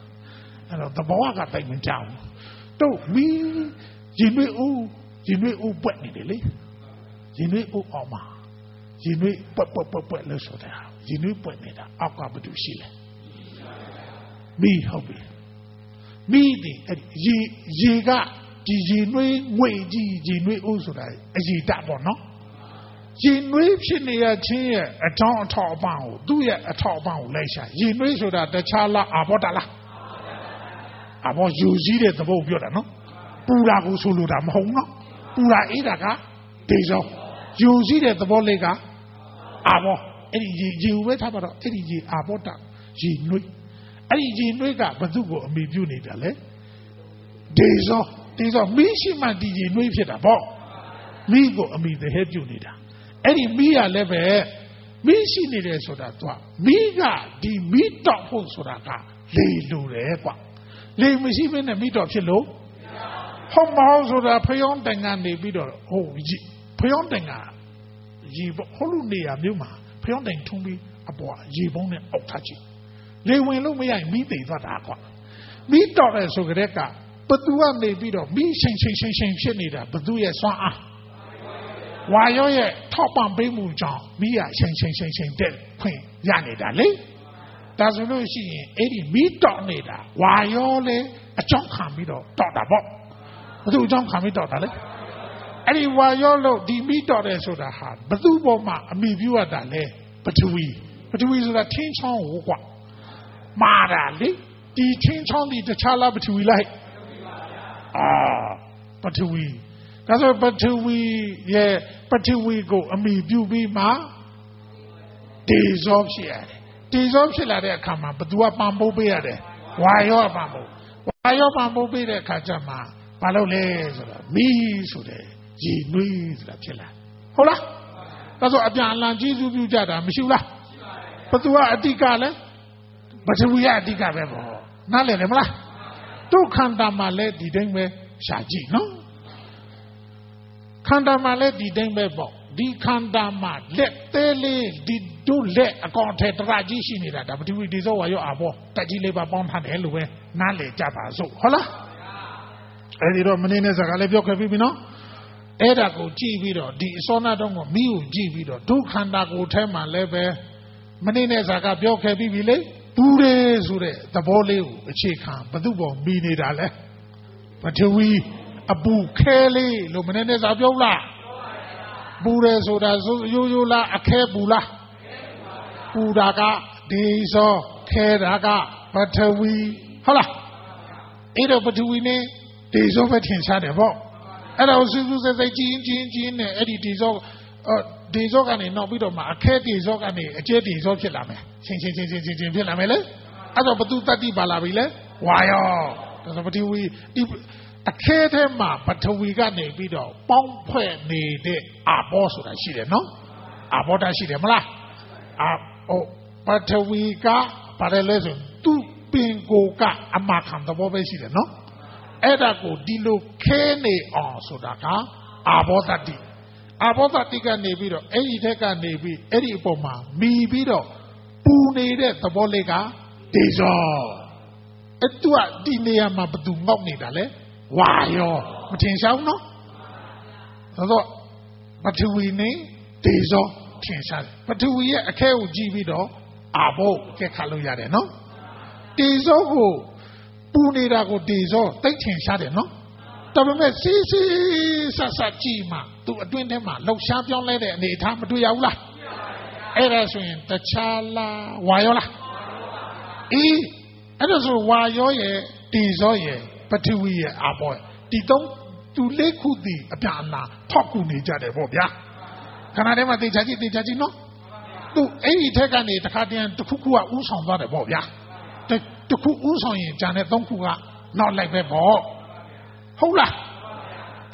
အဲ့တော့သဘောကတိုင်မကြောက်ဘူးတို့မီးရင်တွေဦးရင်တွေဦးပွက်နေတယ်လေရင်တွေဦးအောင်မှာရင်တွေပွက်ပွက်ပွက်ပွက်လို့ဆိုတာရင်တွေပွက်နေတာအောက်ကဘာလို့ရှိလဲမီးဟုတ်ပြီမီးဒီရေရေကဒီရေနွေးငွေကြီးရေနွေးအိုးဆိုတာအရေးတပေါ့နော် ရေနွေးဖြစ်နေရချင်းရဲ့အထောင်းအထောက်အပံ့ကိုသူ့ရဲ့အထောက်အပံ့ကိုလိုက်ရှာရေနွေးဆိုတာတခြားလားအာဘောတလားအာဘောယူစည်းတဲ့သဘောပြောတာနော်ပူတာကိုဆိုလိုတာမဟုတ်နော်ပူတာအေးတာကဒေဇောယူစည်းတဲ့သဘောလေးကအာဘောအဲ့ဒီရေရေဝဲထားပါတော့အဲ့ဒီရေအာဘောတရေနွေးအဲ့ဒီရေနွေးကဘသူ့ကိုအမိပြုနေတာလဲဒေဇောဒေဇောမီးရှိမှဒီရေနွေးဖြစ်တာပေါ့မီးကိုအမိသဟဲပြုနေတာ အဲ့ဒီမီးရလည်းပဲမီးရှိနေတယ်ဆိုတာတော့မီးကဒီမီးတောက်ဖို့ဆိုတာကလေလိုတယ်ကွာလေမရှိဘဲနဲ့မီးတောက်ဖြစ်လို့ဟုတ်မဟုတ်ဆိုတာဖျောင်းတိုင်ကနေပြီးတော့ဟိုဖျောင်းတိုင်ကရေဟိုလူနေရမြို့မှာဖျောင်းတိုင်ထုံးပြီးအပေါ်ရေပုံးနဲ့အောက်ထားကြည့်လေဝင်လို့မရရင်မီးတိမ်သွားတာကွာမီးတောက်တယ်ဆိုကြတဲ့ကဘသူကနေပြီးတော့မီးချိန်ချိန်ချိန်ချိန်ဖြစ်နေတာဘသူရဲ့စွမ်းအား ဝါရောရဲ့ထောက်ပံ့ပေးမှုကြောင့်မိရချိန်ချိန်ချိန်ချိန်တက်ခွင့်ရနေတာလေဒါဆိုလို့ရှိရင်အဲ့ဒီမိတော့နေတာဝါရောလေအကြောင်းခံပြီးတော့တောက်တာပေါ့ဘသူအကြောင်းခံပြီးတောက်တာလေအဲ့ဒီဝါရောလို့ဒီမိတော့တယ်ဆိုတာဟာဘသူပေါ်မှာအမိပြုရတာလေပထဝီပထဝီဆိုတာထင်းချောင်းဟိုကွာမာတာလေဒီထင်းချောင်းဒီတခြားလားပထဝီလားအာပထဝီ ဒါဆိုပထဝီရဲ့ပထဝီကိုအမိပြုပြီးမှဒေဇောဖြစ်ရတယ်ဒေဇောဖြစ်လာတဲ့အခါမှာဘသူကပံပိုးပေးရတယ်ဝါရောပံပိုးဝါရောပံပိုးပေးတဲ့အခါကျမှဘာလို့လဲဆိုတော့မီးဆိုတဲ့ရေနွေးဆိုတာဖြစ်လာဟုတ်လားဒါဆိုအပြန်အလှန်ကြီးစုပြုကြတာမရှိဘူးလားဘသူကအတိကလဲပထဝီကအတိကပဲပေါ့နားလည်တယ်မလားဒုက္ခန္တာမှာလည်းဒီတိုင်းပဲရှာကြည့်နော် ခန္ဓာမှာလည်းဒီတိုင်းပဲပေါ့ဒီခန္ဓာမှာလက်သေးလေးဒီတို့လက်အကောင်ထဲတရကြီးရှိနေတာဒါပတိဝိဒီသောဝါရောအာဘောတက်ကြီးလေးပါပေါင်းထားတယ်လို့ပဲနားလေကြပါစို့ဟုတ်လားအဲ့ဒီတော့မင်းနဲ့စကားလည်းပြောခဲ့ပြီနော်အဲ့ဒါကိုကြည့်ပြီးတော့ဒီအစောနာတော့ကိုမိကိုကြည့်ပြီးတော့ဒုခန္ဓာကိုထဲမှာလည်းပဲမင်းနဲ့စကားပြောခဲ့ပြီးပြီလေတူတယ်ဆိုတဲ့သဘောလေးကိုအခြေခံဘသူ့ပေါ်မိနေတာလဲပထဝီ အပူခဲလေးလို့မနေ့နဲ့စာပြောလားပူတယ်ဆိုတာရိုးရိုးလားအခဲပူလားပူတာကဒေဇောခဲတာကပထဝီဟုတ်လားအဲ့တော့ပထဝီနဲ့ဒေဇောပဲထင်ရှားတယ်ပေါ့အဲ့တော့စူးစူးစိတ်စိတ်ကြီးကြီးကြီးနဲ့အဲ့ဒီဒေဇောဒေဇောကနေနောက်ပြီးတော့မှအခဲဒေဇောကနေအကျဲဒေဇောဖြစ်လာမယ်ချင်းချင်းချင်းချင်းချင်းဖြစ်လာမယ်လေအဲ့တော့ဘသူတတ္တိပါလာပြီလေဝါယောဒါဆိုပထဝီဒီ အခဲထဲမှာပထဝီကနေပြီးတော့ပေါင်းဖွဲ့နေတဲ့အာဘောဆိုတာရှိတယ်နော်အာဘောတာရှိတယ်မလားအာဟိုပထဝီကပါတယ်လဲဆိုသူပင်ကိုကအမခံသဘောပဲရှိတယ်နော်အဲ့ဒါကိုဒီလိုခဲနေအောင်ဆိုတာကအာဘောတတိအာဘောတတိကနေပြီးတော့အဲ့ဒီထက်ကနေပြီးအဲ့ဒီအပေါ်မှာမီပြီးတော့ပူနေတဲ့သဘောလေးကဒေဇောအဲ့သူကဒီနေရာမှာဘသူငေါက်နေတာလဲ ဝါရောမထင်ရှားဘူးနော်ဆိုတော့ပထဝီနဲ့ဒေဇောထင်ရှားတယ်ပထဝီရဲ့အခဲကိုကြည့်ပြီးတော့အာဘောကဲခါလို့ရတယ်နော်ဒေဇောကိုပူနေတာကိုဒေဇောတိတ်ထင်ရှားတယ်နော်ဒါပေမဲ့စီးစီးဆက်ဆက်ကြည့်မှသူအတွင်းထဲမှာလှောက်ရှားပြောင်းလဲတဲ့အနေအထားမတွေ့ရဘူးလားအဲ့ဒါဆိုရင်တခြားလားဝါရောလားအေးအဲ့ဒါဆိုဝါရောရဲ့ဒေဇောရဲ့ ပထဝီရဲ့အာဘောဒီသုံးသူလေးခုတည်အပြာလာထောက်ကူနေကြတယ်ပေါ့ဗျာခဏတည်းမှာတေချာကြည့်တေချာကြည့်နော်သူအဲ့ဒီထက်ကနေတခါတည်းတစ်ခုခုကဥဆောင်သွားတယ်ပေါ့ဗျာတစ်ခုဥဆောင်ရင်ဂျန်တဲ့သုံးခုကနောက်လိုက်ပဲပေါ့ဟုတ်လား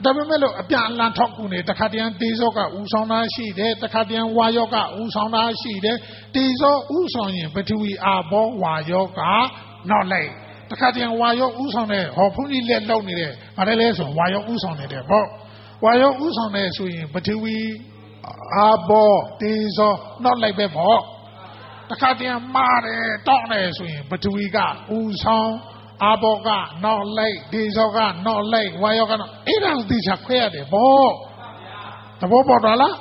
ဒါပေမဲ့လို့အပြန်အလှန်ထောက်ကူနေတခါတည်းတေဇောကဥဆောင်တာရှိတယ်တခါတည်းဝါယောကဥဆောင်တာရှိတယ်တေဇောဥဆောင်ရင်ပထဝီအာဘောဝါယောကနောက်လိုက် တခါတည်းဝါရောဥဆောင်တဲ့ဟောဖုန်ကြီးလက်လောက်နေတဲ့ဗါတယ်လဲဆိုဝါရောဥဆောင်နေတဲ့ပေါ့ဝါရောဥဆောင်တဲ့ဆိုရင်ပထဝီအာဘောတေဇောနောက်လိုက်ပဲပေါ့တခါတည်းမာတယ်တောင်းတယ်ဆိုရင်ပထဝီကဥဆောင်အာဘောကနောက်လိုက်ဒေဇောကနောက်လိုက်ဝါယောကနောက်အဲ့ဒါကိုသိချခွဲရတယ်ပေါ့သဘောပေါက်တာလား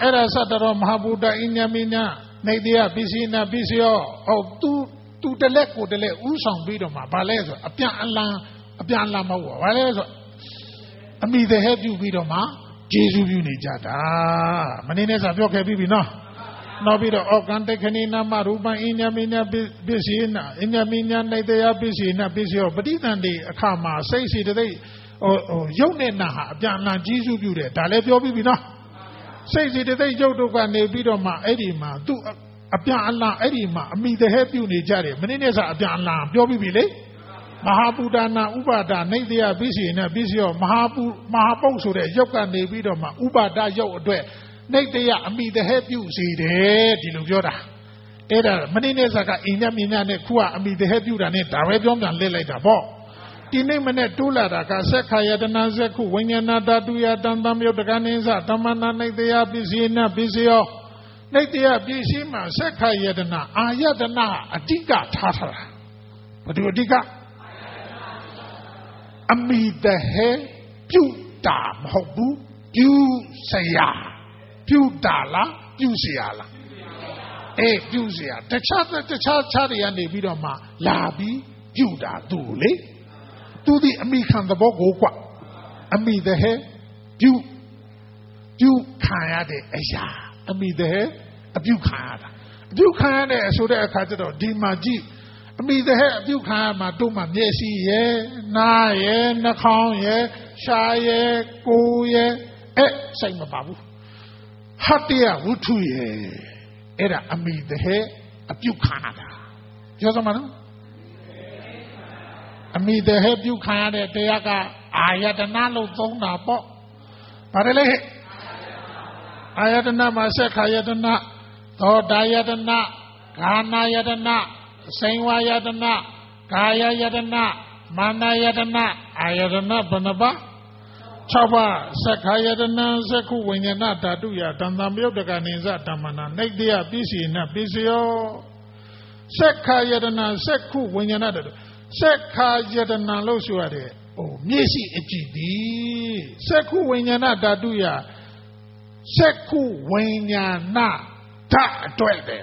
အဲ့ဒါသတ္တရောမဟာဗုဒ္ဓအညမိညာနေတရားပစ္စည်းနာပစ္စယောဟုတ်သူ သူတလက်ကိုတလက်ဥဆောင်ပြီးတော့မှဗာလဲဆိုအပြန်အလံအပြန်အလံမဟုတ်ဘူးဗာလဲဆိုအမိတဲ့ဟဲပြုပြီးတော့မှကျေးဇူးပြုနေကြတာမနေ့နဲ့စာပြောခဲ့ပြီးပြီနော်နောက်ပြီးတော့ဩကံတခဏိနာမရူပံအညမိညာပစ္စေနအညမိညာနေတယပစ္စေနပစ္စယောပဋိသန္တိအခါမှာစိတ်စီတသိဟိုဟိုရုပ်နဲ့နာဟာအပြန်အလှန်ကြီးစုပြုတယ်ဒါလည်းပြောပြီးပြီနော်စိတ်စီတသိရုပ်တို့ကနေပြီးတော့မှအဲ့ဒီမှာသူ့ အပြန်အလှန်အဲ့ဒီမှာအမိတဟဲပြုနေကြတယ်မနေ့နဲ့စာအပြန်အလှန်ပြောပြီးပြီလေမဟာပူဒနာဥပါဒနေတယပစ္စေနပစ္စယောမဟာပူမဟာပုတ်ဆိုတဲ့ရုပ်ကနေပြီးတော့မှဥပါဒရုပ်အတွက်နေတယအမိတဟဲပြုစေတယ်ဒီလိုပြောတာအဲ့ဒါမနေ့နဲ့စာကအိမ်ညမြင်းညနဲ့ခုကအမိတဟဲပြုတာနဲ့ဒါပဲပြောပြန်လက်လိုက်တာပေါ့ဒီနေ့မနဲ့တိုးလာတာကဆက်ခါယတနာဇက်ခုဝိညာဏဓာတုယတံတံမြုပ်တကနိစ္စတမနာနေတယပစ္စည်းနပစ္စယော နေတယပစ္စည်းမှာဆက်ခါယတနာအာယတနာအတိကထားထားတာဘာလို့အတိကအမိတဟဲပြုတာမဟုတ်ဘူးပြုစရာပြုတာလားပြုเสียလားအေးပြုเสียတခြားတခြားခြားတွေကနေပြီးတော့မှလာပြီးပြုတာသူလေသူဒီအမိခံသဘောကိုကွအမိတဲ့ဟဲပြုပြုခံရတဲ့အရာ အမိတဲ့ဟဲအပြုခံရတာအပြုခံရတဲ့ဆိုတဲ့အခါကျတော့ဒီမှာကြည့်အမိတဲ့ဟဲအပြုခံရမှာတို့မှမျက်စိရဲ့နားရဲ့နှာခေါင်းရဲ့ရှားရဲ့ကိုယ်ရဲ့အဲ့စိတ်မပါဘူးဟတ္တယဝုထုရဲ့အဲ့ဒါအမိတဲ့ဟဲအပြုခံရတာပြောစမ်းမနော်အမိတဲ့ဟဲပြုခံရတဲ့တရားကအာယတနာလို့သုံးတာပေါ့ဗါတယ်လေ အာယတနာမှာဆက်ခာယတနာသောတာယတနာဂာနာယတနာစိန်ဝါယတနာကာယယတနာမာနယတနာအာယတနာဘယ်နှပါ6ပါးသက္ခာယတနာသက္ခုဝိညာဏဓာတုယတံတံမြုပ်တကနေသဓမ္မနာနေတယပစ္စည်းနပစ္စယောသက္ခာယတနာသက္ခုဝိညာဏဓာတုသက္ခာယတနာလို့ဆိုရတယ်ဟိုမျက်စိအကြည့်ဒီသက္ခုဝိညာဏဓာတုယ သက္ခုဝိညာဏဓာတ်အတွက်တဲ့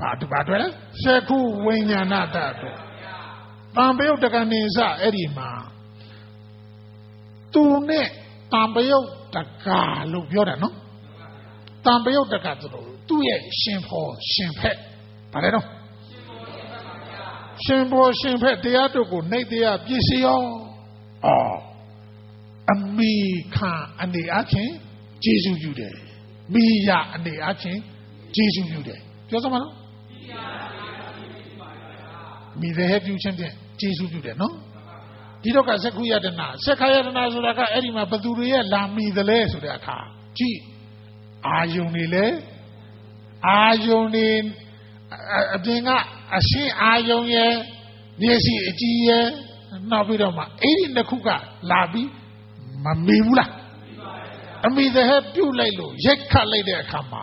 ဘာတူဘာတွေ့လဲသက္ခုဝိညာဏဓာတ်အတွက်တံပယုတ်တကနေစအဲ့ဒီမှာသူနဲ့တံပယုတ်တကာလို့ပြောတာနော်တံပယုတ်တကာဆိုတော့သူ့ရဲ့ရှင်ဖော်ရှင်ဖက်ဗါလဲတော့ရှင်ဖော်ရှင်ဖက်တရားတို့ကိုနှိတ်တရားပြည့်စည်ရောအော်အမိခံအနေအချင်း ကျေးဇူးပြုတယ်မိရအနေအချင်းကျေးဇူးပြုတယ်ပြောစမ်းမနော်မိတဲ့ပြုချင်းဖြင့်ကျေးဇူးပြုတယ်နော်ဒီတော့ကသက္ခုယတနာသက္ခယတနာဆိုတာကအဲ့ဒီမှာဘသူတွေရဲ့လာမိသလဲဆိုတဲ့အခါကြည့်အာယုန်တွေလေအာယုန်တွေအပြင်ကအရှင်းအာယုန်ရဲ့မျက်စိအကြည့်ရဲ့နောက်ပြီးတော့မှအဲ့ဒီနှစ်ခုကလာပြီးမမီဘူးလား အမိတဲ့ဟဲ့ပြုတ်လိုက်လို့ရိုက်ခတ်လိုက်တဲ့အခါမှာ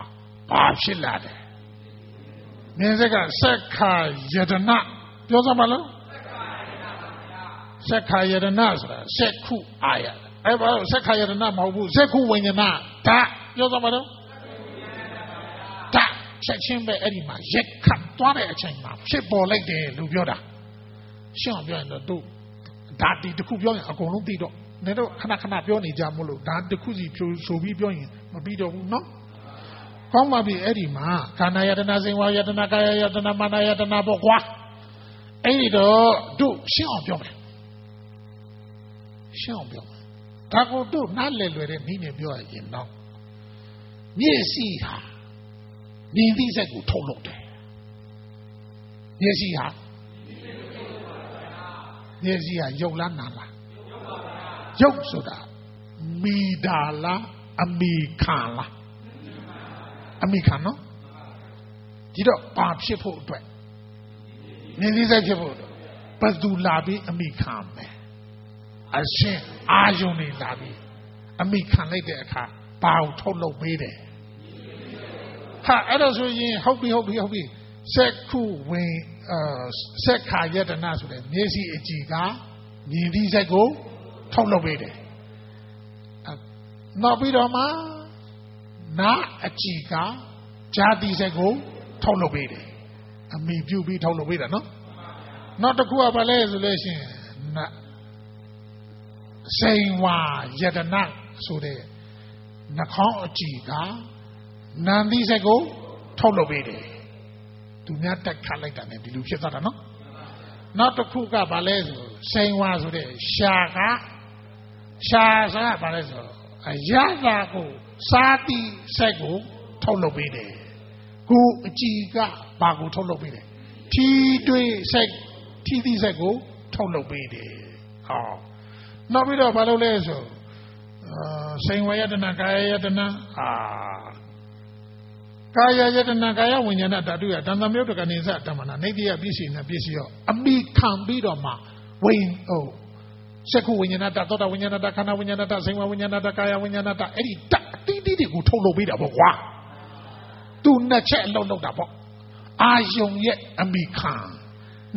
ဘာဖြစ်လာတယ်မြင်စက်ကသက္ခယတနာပြောစမ်းပါလို့သက္ခာယရဏဆိုတာစက်ခုအာရအဲ့ဘာလို့သက္ခာယရဏမဟုတ်ဘူးစက်ခုဝိညာဏဓာပြောသမှာတော့ဓာချက်ချင်းပဲအဲ့ဒီမှာရက်ခတ်သွားတဲ့အချိန်မှာဖြစ်ပေါ်လိုက်တယ်လို့ပြောတာရှင်းအောင်ပြောရင်တော့တို့ဓာတီတစ်ခုပြောရင်အကုန်လုံးသိတော့ နေတော့ခဏခဏပြောနေကြမို့လို့ဓာတစ်ခုစီဖြိုဆိုပြီးပြောရင်မပြီးတော့ဘူးနော်ကောင်းပါပြီအဲ့ဒီမှာခန္ဓာယတနာစိင်ဝါယတနာကာယယတနာမာနယတနာပေါ့ကွာအဲ့ဒီတော့တို့ရှင်းအောင်ပြောမယ်ရှင်းအောင်ပြောဒါကိုတို့နားလည်လွယ်တဲ့မိနဲ့ပြောရရင်တော့မျက်စိဟာမြင်သိစိတ်ကိုထုတ်လုပ်တယ်မျက်စိဟာမျက်စိဟာယုတ်လားနာလား ယုတ်ဆိုတာမိဒါလားအမိခံလားအမိခံနော်ဒီတော့ဘာဖြစ်ဖို့အတွက်မြင်သိစိတ်ဖြစ်ဖို့အတွက်ဘယ်သူလာပြီးအမိခံမယ်အရှင်အာယုန်နေလာပြီအမိခံလိုက်တဲ့အခါဘာကိုထုတ်လုပ်ပေးတယ်ဟာအဲ့ဒါဆိုရင်ဟုတ်ပြီဟုတ်ပြီဟုတ်ပြီစက်ခုဝင်အာစက်ခါယတနာဆိုတဲ့မျက်စိအကြည့်ကမြင်သည့်စက်ကို ထုတ်လုပ်ပေးတယ်နောက်ပြီးတော့မှနာအကြည့်ကဂျာတိစက်ကိုထုတ်လုပ်ပေးတယ်အမိပြုတ်ပြီးထုတ်လုပ်ပေးတာနော်နောက်တစ်ခုကဘာလဲဆိုလို့ရှိရင်စိန်ဝါယတနာဆိုတဲ့နှာခေါင်းအကြည့်ကနန္ဒီစက်ကိုထုတ်လုပ်ပေးတယ်သူများတက်ခတ်လိုက်တာ ਨੇ ဒီလိုဖြစ်သွားတာနော်နောက်တစ်ခုကဘာလဲဆိုစိန်ဝါဆိုတဲ့ရှာက ရှာဆိုတာဘာလဲဆိုအရသာကိုစားတိစက်ကိုထုတ်လုပ်ပေးတယ်ကိုအကြည့်ကဘာကိုထုတ်လုပ်ပေးတယ်ထီတွေးစက်ထီသီးစက်ကိုထုတ်လုပ်ပေးတယ်ဟောနောက်ပြီးတော့ဘာလုပ်လဲဆိုအာစိန်ဝါယတနာကာယယတနာအာကာယယတနာကာယဝိညာဏဓာတုယတန်တမြုပ်တကနေစတမနာနေတိယပြည့်စုံနေပြည့်စုံရောအမိခံပြီးတော့မှဝိဟို စက္ခုဝိညာဏတသောတာဝိညာဏတခန္ဓာဝိညာဏတစိန်ဝဝိညာဏတကာယဝိညာဏတအဲ့ဒီတအတိတိတွေကိုထုတ်လုပ်ပေးတာပေါ့ကွာသူနှစ်ချက်အလုံးလောက်တာပေါ့အာယုံရဲ့အမိခံ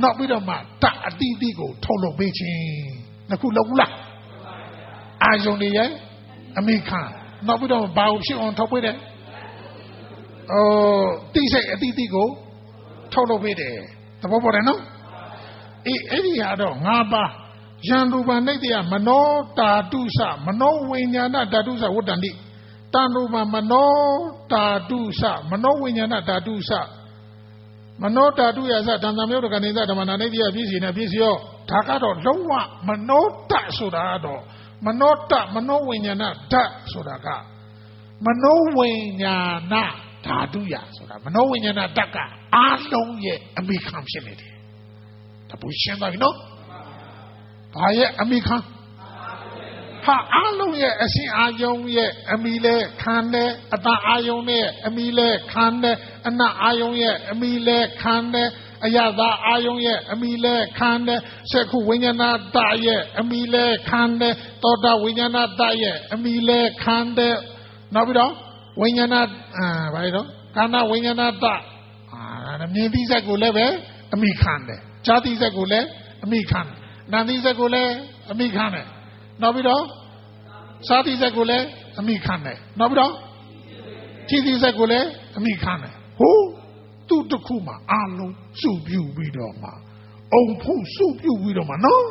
နောက်ပြီးတော့မှတအတိတိကိုထုတ်လုပ်ပေးခြင်းနှစ်ခုလုံးလားအာယုံတွေရဲ့အမိခံနောက်ပြီးတော့ဘာကိုဖြစ်အောင်ထုတ်ပေးတယ်အိုးတိစိတ်အတိတိကိုထုတ်လုပ်ပေးတယ်သဘောပေါက်တယ်နော်အေးအဲ့ဒီဟာတော့ငါးပါး ယံရူပနိတ္တယမနောတာတုသမနောဝိညာဏဓာတုသဝတ္တန္တိတန်ရူပမနောတာတုသမနောဝိညာဏဓာတုသမနောတာတုယသတန်တမျိုးတကနေသဓမ္မနာနိတ္တယပြည့်စီနေပြည့်စီရောဒါကတော့လုံးဝမနောတဆိုတာကတော့မနောတမနောဝိညာဏဓာတ်ဆိုတာကမနောဝိညာဏဓာတုယဆိုတာမနောဝိညာဏဓာတ်ကအားလုံးရဲ့အမိခံဖြစ်နေတယ်ဒါဘူးရှင်းပါပြီနော် ဘာရဲ့အမိခံဟာအားလုံးရဲ့အရှင်အာယုံရဲ့အမိလဲခံတယ်အတအာယုံနဲ့အမိလဲခံတယ်အနအာယုံရဲ့အမိလဲခံတယ်အယသာအာယုံရဲ့အမိလဲခံတယ်စက္ခုဝိညာဏတရဲ့အမိလဲခံတယ်သောတာဝိညာဏတရဲ့အမိလဲခံတယ်နောက်ပြီးတော့ဝိညာဏအာဘာလဲတော့ကာဏဝိညာဏတအာမြင်ပြီးစက်ကိုလည်းပဲအမိခံတယ်ဈာတိစက်ကိုလည်းအမိခံတယ် နာသီစက်ကိုလည်းအမိခံတယ်နောက်ပြီးတော့စားသီစက်ကိုလည်းအမိခံတယ်နောက်ပြီးတော့ခြေသီစက်ကိုလည်းအမိခံတယ်ဟိုးသူ့တစ်ခုမှအာလုံးစုပြုပြီးတော့မှအုံဖို့စုပြုပြီးတော့မှနော်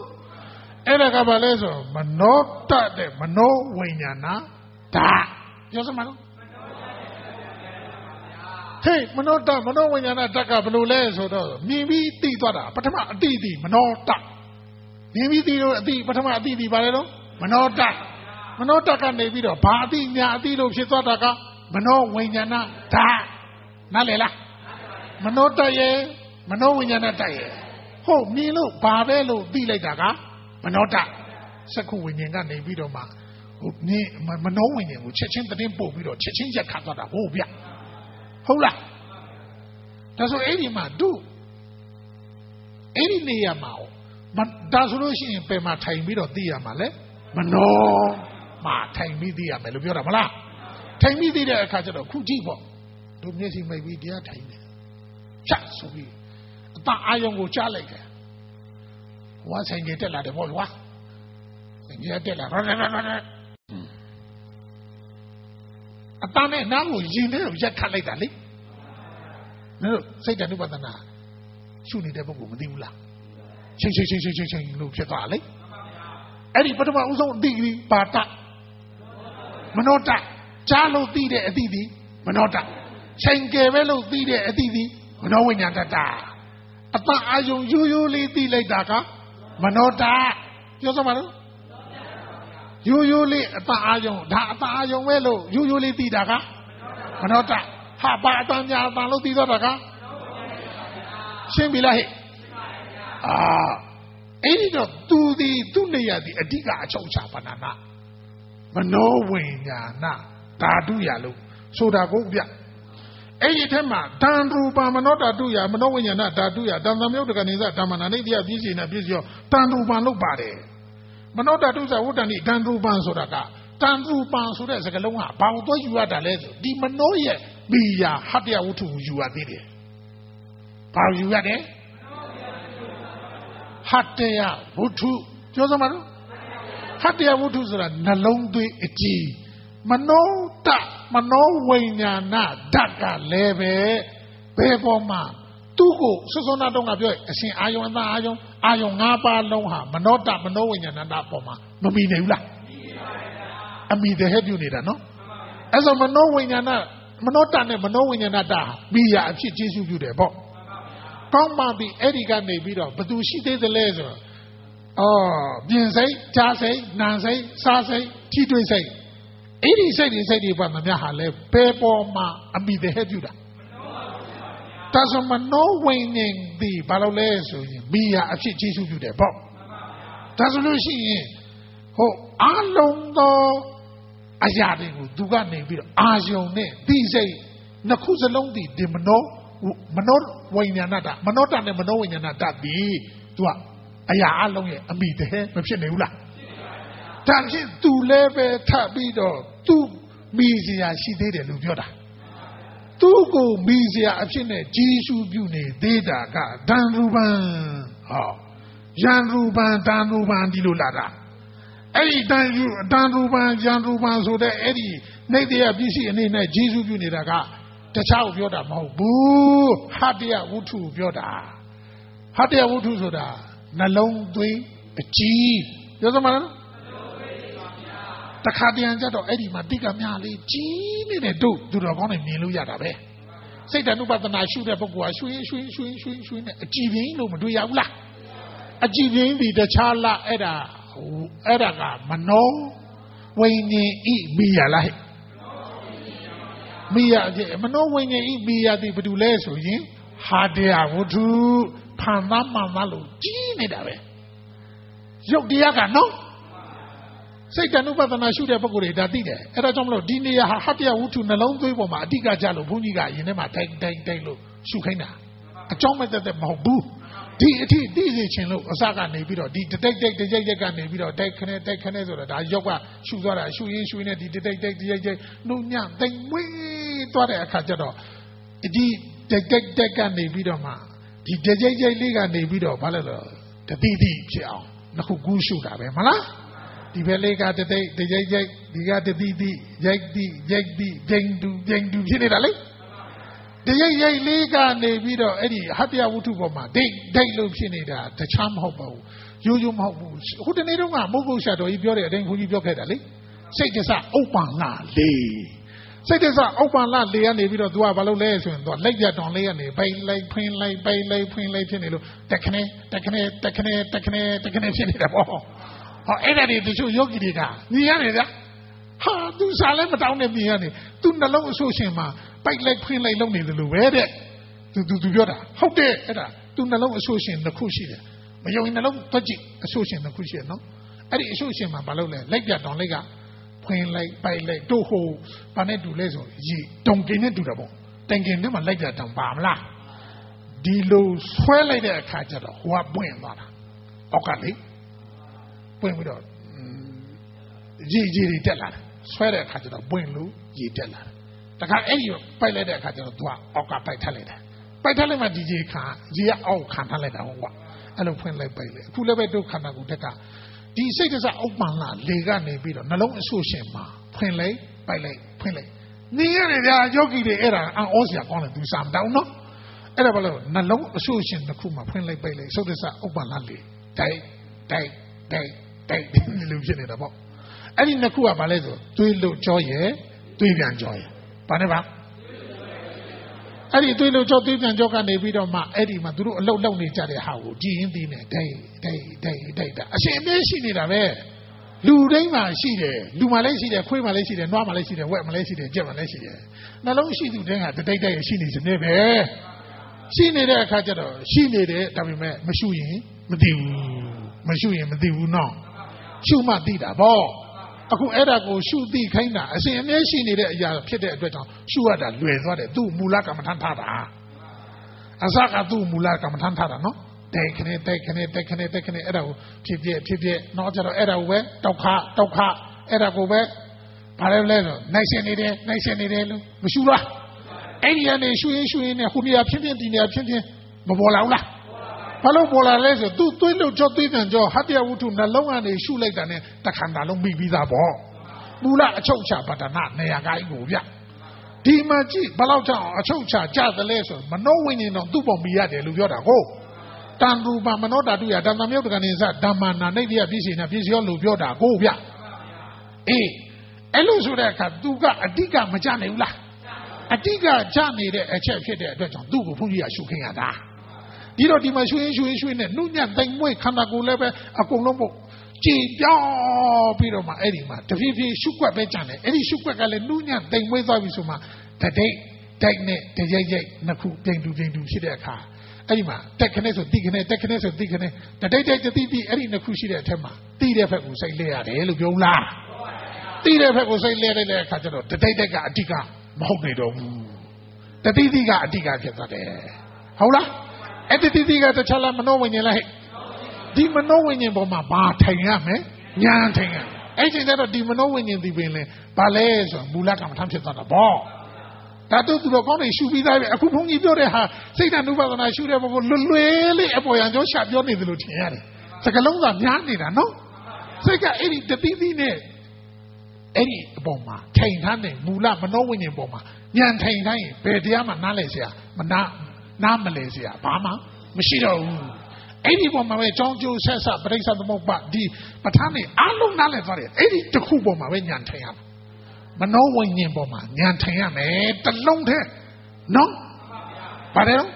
အဲ့ဒါကဘာလဲဆိုမနောတတ်တဲ့မနောဝိညာဏဓာပြောစမ်းမလို့ဟေးမနောတမနောဝိညာဏဓာတ်ကဘယ်လိုလဲဆိုတော့မြင်ပြီးသိသွားတာပထမအတိအတိမနောတ မြင်ပြီးသိလို့အတိပထမအတိအတိပါလေတော့မနောတမနောတကနေပြီးတော့ဘာအတိညာအတိလို့ဖြစ်သွားတာကမနောဝိညာဏဓာတ်နားလည်လားမနောတရဲ့မနောဝိညာဏတရဲ့ဟုတ်မြင်လို့ဘာပဲလို့သိလိုက်တာကမနောတစက္ခုဝိညာဉ်ကနေပြီးတော့မှဟိုနင်းမနောဝိညာဉ်ကိုချက်ချင်းတင်းပို့ပြီးတော့ချက်ချင်းချက်ခတ်သွားတာဟုတ်ဗျဟုတ်လားဒါဆိုအဲ့ဒီမှာသူအဲ့ဒီနေရာမှာ ဒါဆိုလို့ရှိရင်ပယ်မှာထိုင်ပြီးတော့သိရမှာလေမနောမှာထိုင်ပြီးသိရမယ်လို့ပြောတာမလားထိုင်ပြီးသိတဲ့အခါကျတော့ခုကြည့်ပေါ့တို့မျက်စိမိတ်ပြီးတရားထိုင်နေချက်ဆိုပြီးအတအာယုံကိုကြားလိုက်တယ်ဝါဆိုင်ကြီးတက်လာတယ်ပေါ့ကွာဆိုင်ကြီးတက်လာရရရရအတနဲ့နားကိုရင်ထဲကိုရက်ခတ်လိုက်တာလေနော်စိတ်တ ानु ပဒနာရှုနေတဲ့ပုဂ္ဂိုလ်မသိဘူးလား ချင်းချင်းချင်းချင်းချင်းလို့ဖြစ်သွားလေအဲ့ဒီပထမဦးဆုံးအတိကြီးပါတမနောတကြားလို့သိတဲ့အတိဒီမနောတချိန်ကယ်ပဲလို့သိတဲ့အတိဒီမနောဝိညာဏတအတအာယုံရိုးရိုးလေးသိလိုက်တာကမနောတပြောစမ်းပါလို့ရိုးရိုးလေးအတအာယုံဒါအတအာယုံပဲလို့ရိုးရိုးလေးသိတာကမနောတဟာပါအတန်ညာအတန်လို့သိတော့တာကရှင်းပြီလားဟဲ့ အာအဲ့ဒီတော့သူဒီသူ့နေရာဒီအဓိကအချုပ်ချပါဏနာမနောဝိညာဏဓာတုရလို့ဆိုတာကိုဗျအဲ့ဒီထက်မှာတန်ရူပမနောဓာတုရမနောဝိညာဏဓာတုရတန်သမယုတ်တကနေစဓမ္မနာနေတရားပြည့်စုံနေပြည့်စုံရောတန်ရူပလို့ပါတယ်မနောဓာတုစဝတ္တန်ဒီတန်ရူပဆိုတာကတန်ရူပဆိုတဲ့စကားလုံးကဘာလို့ယူရတာလဲဆိုဒီမနောရဲ့ဘီယာဟတ္တယဝတ္ထုကိုယူရသေးတယ်ဘာယူရတယ် ဟတ္တယဝတ္ထုပြောစမ်းပါတော့ဟတ္တယဝတ္ထုဆိုတာနှလုံးသွေးအကြည်မနောတမနောဝိညာဏဓာတ်ကလည်းပဲဘယ်ပေါ်မှာသူ့ကိုစွစွနာတုံးကပြောအရှင်အာယုံအသာအာယုံအာယုံ၅ပါးလုံးဟာမနောတမနောဝိညာဏတပေါ်မှာမမီနေဘူးလားအမိတဲ့ဟဲ့ပြုနေတာနော်အဲ့ဆိုမနောဝိညာဏမနောတနဲ့မနောဝိညာဏတမိရအဖြစ်ကျေစုပြုတယ်ပေါ့ ကောင်းပါပြီအဲ့ဒီကနေပြီးတော့ဘသူရှိသေးသလဲဆိုတော့အော်ပြင်စိတ်ကြားစိတ်နာစိတ်စားစိတ်ထိတွေ့စိတ်အဲ့ဒီစိတ်တွေစိတ်တွေပါမများဟာလဲဘယ်ပေါ်မှာအမိတဲ့ဟဲ့ပြုတာဒါဆိုမနောဝိညာဉ်ဒီဘာလို့လဲဆိုရင်မိရအဖြစ်ကျေစုပြုတယ်ပေါ့ဒါဆိုလို့ရှိရင်ဟိုအလုံးသောအရာတွေကိုသူကနေပြီးတော့အာယုံနဲ့ဒီစိတ်နှစ်ခုစလုံးဒီဒီမနော မနောဝိညာဏတမနောတနဲ့မနောဝိညာဏတဒီသူကအရာအလုံးရဲ့အမိတည်းမဖြစ်နေဘူးလားဒါဖြင့်သူလည်းပဲထပ်ပြီးတော့သူမိစရာရှိသေးတယ်လို့ပြောတာသူ့ကိုမိစရာအဖြစ်နဲ့ဂျေစုပြုနေသေးတာကဒန်ရူပန်ဟောယန်ရူပန်ဒန်ရူပန်ဒီလိုလာတာအဲ့ဒီတန်ယူတန်ရူပန်ယန်ရူပန်ဆိုတဲ့အဲ့ဒီနေတရားပစ္စည်းအနေနဲ့ဂျေစုပြုနေတာက တခြားကိုပြောတာမဟုတ်ဘူးဟတ္တယဝုထုကိုပြောတာဟတ္တယဝုထုဆိုတာနှလုံးသွေးအကြီးပြောစမ်းပါလားတခါတရံကြတော့အဲ့ဒီမှာတိကများလေးကြီးနေတဲ့တို့သူတော်ကောင်းတွေမြင်လို့ရတာပဲစိတ်တ ानु ပဒနာရှုတဲ့ပုဂ္ဂိုလ်ကရွှင်ရွှင်ရွှင်ရွှင်ရွှင်နဲ့အကြည်ပြင်းလို့မတွေ့ရဘူးလားအကြည်ပြင်းဒီတခြားလားအဲ့ဒါအဲ့ဒါကမနောဝိညာဉ်ဤမိရလား မိရမနောဝိညာဉ်ဤမိရသည်ဘာတူလဲဆိုရင်ဟာတရားဝတ္ထုဖန်သားမှန်သားလို့ကြီးနေတာပဲရုပ်တရားကနော်စိတ်တ ानु ပဒနာရှုတဲ့ပုဂ္ဂိုလ်တွေဒါသိတယ်အဲ့ဒါကြောင့်မလို့ဒီနေရာဟာဟတ္တယဝုထုနှလုံးသွေးပေါ်မှာအဓိကကြလို့ဘုန်းကြီးကယင်ထဲမှာတိုက်တိုက်တိုက်လို့ရှုခိုင်းတာအကြောင်းမဲ့တဲ့မဟုတ်ဘူး ဒီအထိသိစေခြင်းလို့အစကနေပြီးတော့ဒီတတိတ်တိတ်တကြိတ်ကြိတ်ကနေပြီးတော့တိုက်ခနဲ့တိုက်ခနဲ့ဆိုတာဒါရောက်ကရှုသွားတာရှုရင်းရှုရင်းနဲ့ဒီတတိတ်တိတ်တကြိတ်ကြိတ်နှုံညတိမ်မွေးသွားတဲ့အခါကျတော့ဒီတတိတ်တက်ကနေပြီးတော့မှဒီတကြိတ်ကြိတ်လေးကနေပြီးတော့ဘာလဲလို့တတိတိဖြစ်အောင်နှစ်ခုကူးရှုတာပဲမလားဒီဘက်လေးကတသိတကြိတ်ကြိတ်ဒီကတတိတိရိုက်တိရိုက်တိဂျိန်တူဂျိန်တူဖြစ်နေတာလေ တရိပ်ရိပ်လေးကနေပြီးတော့အဲ့ဒီဟတ္တယဝုထုပေါ်မှာဒိတ်ဒိတ်လို့ဖြစ်နေတာတခြားမဟုတ်ပါဘူးရိုးရိုးမဟုတ်ဘူးဟိုတနေ့တုန်းကမုတ်ကုတ်ရှာတော်ကြီးပြောတဲ့အတိုင်းခွန်ကြီးပြောခဲ့တာလေစိတ်တစဥပ္ပန္နလေးစိတ်တစဥပ္ပန္နလေးကနေပြီးတော့ तू ကဘာလုပ်လဲဆိုရင် तू လက်ပြတောင်လေးကနေဘိုင်လိုက်ဖွင့်လိုက်ဘိုင်လိုက်ဖွင့်လိုက်ဖြစ်နေလို့တခနဲ့တခနဲ့တခနဲ့တခနဲ့တခနဲ့ဖြစ်နေတာပေါ့ဟောအဲ့ဒါတွေတချို့ယောဂီတွေကမြင်ရတယ်ဗျာဟာသူစားလည်းမတောင်းနဲ့မြင်ရတယ်သူနှလုံးအဆိုးရှင်မှာ ပိုက်လိုက်ဖွင့်လိုက်လုပ်နေတယ်လို့ပဲတဲ့သူသူသူပြောတာဟုတ်တယ်အဲ့ဒါသူနှလုံးအဆိုးရှင်တစ်ခုရှိတယ်မယုံရင်နှလုံးတွက်ကြည့်အဆိုးရှင်တစ်ခုရှိတယ်နော်အဲ့ဒီအဆိုးရှင်မှာမလုပ်လဲလိုက်ပြတောင်လိုက်ကဖွင့်လိုက်ပိုက်လိုက်တို့ဟိုဘာနဲ့တူလဲဆိုရေတုံကင်နဲ့တူတာပေါ့တန်ကင်နဲ့မှလိုက်ပြတောင်ပါမလားဒီလိုဆွဲလိုက်တဲ့အခါကျတော့ဟိုကပွင့်သွားတာအောက်ကလေပွင့်ပြီးတော့ရေရေတွေတက်လာတယ်ဆွဲတဲ့အခါကျတော့ပွင့်လို့ရေတက်လာတယ် တခါအဲ့ဒီပိုက်လိုက်တဲ့အခါကျတော့သူကအောက်ကပိုက်ထက်လိုက်တယ်ပိုက်ထက်လိုက်မှဒီရေခါရေကအောက်ခံထားလိုက်တာဟုတ်ကွာအဲ့လိုဖွင့်လိုက်ပိုက်လိုက်အခုလည်းပဲဒုက္ခနာကူတက်ကဒီစိတ်တစအုပ်ပန်လာလေကနေပြီးတော့နှလုံးအဆုရှင်မှာဖွင့်လိုက်ပိုက်လိုက်ဖွင့်လိုက်နေရတယ်ဗျာယောဂီတွေအဲ့ဒါအံ့ဩစရာကောင်းတယ်သူစာမတောင်းနော်အဲ့ဒါဘာလို့နှလုံးအဆုရှင်တစ်ခုမှာဖွင့်လိုက်ပိုက်လိုက်စိတ်တစအုပ်ပန်လာလေတိုက်တိုက်တိုက်တိုက်ဒီလိုဖြစ်နေတာပေါ့အဲ့ဒီနှစ်ခုကဘာလဲဆိုသွေးလို့ကြောရဲ့သွေးပြန်ကြောရဲ့ ဘာနဲ့ပါအဲ့ဒီသွေးလို့ကြောသွေးပြန်ကြောကနေပြီးတော့မှအဲ့ဒီမှာသူတို့အလုတ်လောက်နေကြတဲ့ဟာကိုကြည်ရင်သေးနေဒိုင်ဒိုင်ဒိုင်ဒိုင်တာအရှင်အင်းရှိနေတာပဲလူတိုင်းမှာရှိတယ်လူမှလည်းရှိတယ်ခွေးမှလည်းရှိတယ်နွားမှလည်းရှိတယ်ဝက်မှလည်းရှိတယ်ကြက်မှလည်းရှိတယ်နှလုံးရှိသူတိုင်းကတတိတ်တိုက်ရှိနေစနေပဲရှိနေတဲ့အခါကျတော့ရှိနေတယ်ဒါပေမဲ့မရှုရင်မသိဘူးမရှုရင်မသိဘူးနော်ရှုမှသိတာဗော အခုအဲ့ဒါကိုရှုသိခိုင်းတာအစဉ်အမြဲရှိနေတဲ့အရာဖြစ်တဲ့အတွက်ကြောင့်ရှုရတာလွယ်သွားတယ်သူ့မူလကမ္မထန်ထားတာအစကသူ့မူလကမ္မထန်ထားတာနော်တိုက်ခနဲ့တိုက်ခနဲ့တိုက်ခနဲ့တိုက်ခနဲ့အဲ့ဒါကိုဖြစ်ဖြစ်ဖြစ်ဖြစ်တော့ကျတော့အဲ့ဒါကိုပဲတောက်ခတောက်ခအဲ့ဒါကိုပဲဘာလဲလဲဆိုနိုင်ရှင်နေတယ်နိုင်ရှင်နေတယ်လို့မရှုလားအဲ့ဒီကနေရှုရင်ရှုရင်နဲ့ဟိုနေရာဖြစ်ဖြစ်ဒီနေရာဖြစ်ဖြစ်မပေါ်လာဘူးလား ဘာလို့ပေါ်လာလဲဆိုသူသွေးလို့ကြောသွေးပြန်ကြောဟတ္တယဝုထုနှလုံးကနေရှုလိုက်တာနဲ့တခန္ဓာလုံးမိပြီးသားပေါ့မူလအချုပ်ချပါဒနာနေရာကိုင်းကိုဗျဒီမှာကြည့်ဘယ်လောက်ကြောင့်အချုပ်ချကြသလဲဆိုမနောဝိညာဉ်တော့သူ့ပေါ်မိရတယ်လို့ပြောတာကိုတန်ရူပမနောဓာတုယတန်တမြုပ်တကနေစဓမ္မနာနိတ္တယပြည့်စင်နာပြည့်စရောလို့ပြောတာကိုဗျအေးအဲ့လိုဆိုတဲ့အခါသူကအတိကမကြနိုင်ဘူးလားအတိကကြနေတဲ့အချက်ဖြစ်တဲ့အတွက်ကြောင့်သူ့ကိုဘုန်းကြီးကရှုခင်းရတာ ဒီတော့ဒီမှာရွှေရွှေရွှေနဲ့နှုတ်ညံ့တိမ်မွေ့ခန္ဓာကိုယ်လည်းပဲအကုန်လုံးပေါ့ကြည်ပြောင်းပြီးတော့မှအဲ့ဒီမှာတဖြည်းဖြည်းရှုွက်ပဲကြံတယ်အဲ့ဒီရှုွက်ကလည်းနှုတ်ညံ့တိမ်မွေ့သွားပြီဆိုမှတတိတ်တိုက်နဲ့တရိုက်ရိုက်နှစ်ခုပြိန်တူပြိန်တူဖြစ်တဲ့အခါအဲ့ဒီမှာတက်ခနဲ့ဆိုတိခနဲ့တက်ခနဲ့ဆိုတိခနဲ့တတိတ်တိုက်တတိတိအဲ့ဒီနှစ်ခုရှိတဲ့အထက်မှာတိတဲ့ဘက်ကိုစိတ်လဲရတယ်လို့ပြောလားတိတဲ့ဘက်ကိုစိတ်လဲတဲ့အခါကျတော့တတိတ်တိုက်ကအဓိကမဟုတ်နေတော့ဘူးတတိတိကအဓိကဖြစ်သွားတယ်ဟုတ်လား အဲ့ဒီတတိကတခြားလားမနှောဝင်ရင်လားဟဲ့ဒီမနှောဝင်ရင်ပေါ်မှာဘာထိုင်ရမလဲညာထိုင်ရအဲ့ဒီကျတော့ဒီမနှောဝင်ရင်ဒီပင်လဲဘာလဲဆိုမူလကမ္မထမ်းဖြစ်သွားတာပေါ့ဒါတို့သူတော်ကောင်းတွေရှုပြီးသားပဲအခုဘုန်းကြီးပြောတဲ့ဟာစိတ်ဓာတ်နုပါဒနာရှုတဲ့ဘုံကိုလွယ်လွယ်လေးအပေါ်ရန်ကျော်ရှာပြောနေတယ်လို့ထင်ရတယ်စကလုံးကများနေတာနော်စိတ်ကအဲ့ဒီတတိတိနဲ့အဲ့ဒီအပေါ်မှာထိုင်ထားတဲ့မူလမနောဝိညာဉ်ပေါ်မှာညံထိုင်တိုင်းဘယ်တရားမှနားလဲเสียမနာ နားမလည်စရာဘာမှမရှိတော့ဘူးအဲ့ဒီပေါ်မှာပဲကြောင်းကျိုးဆက်ဆက်ပရိစ္ဆသမုပ္ပါဒီပဋ္ဌာန်းတွေအလုံးနားလည်သွားတယ်အဲ့ဒီတစ်ခုပေါ်မှာပဲညံထိုင်ရမှာမနောဝိညာဉ်ပေါ်မှာညံထိုင်ရမယ်တလုံးတည်းနော်ဘာလဲနော်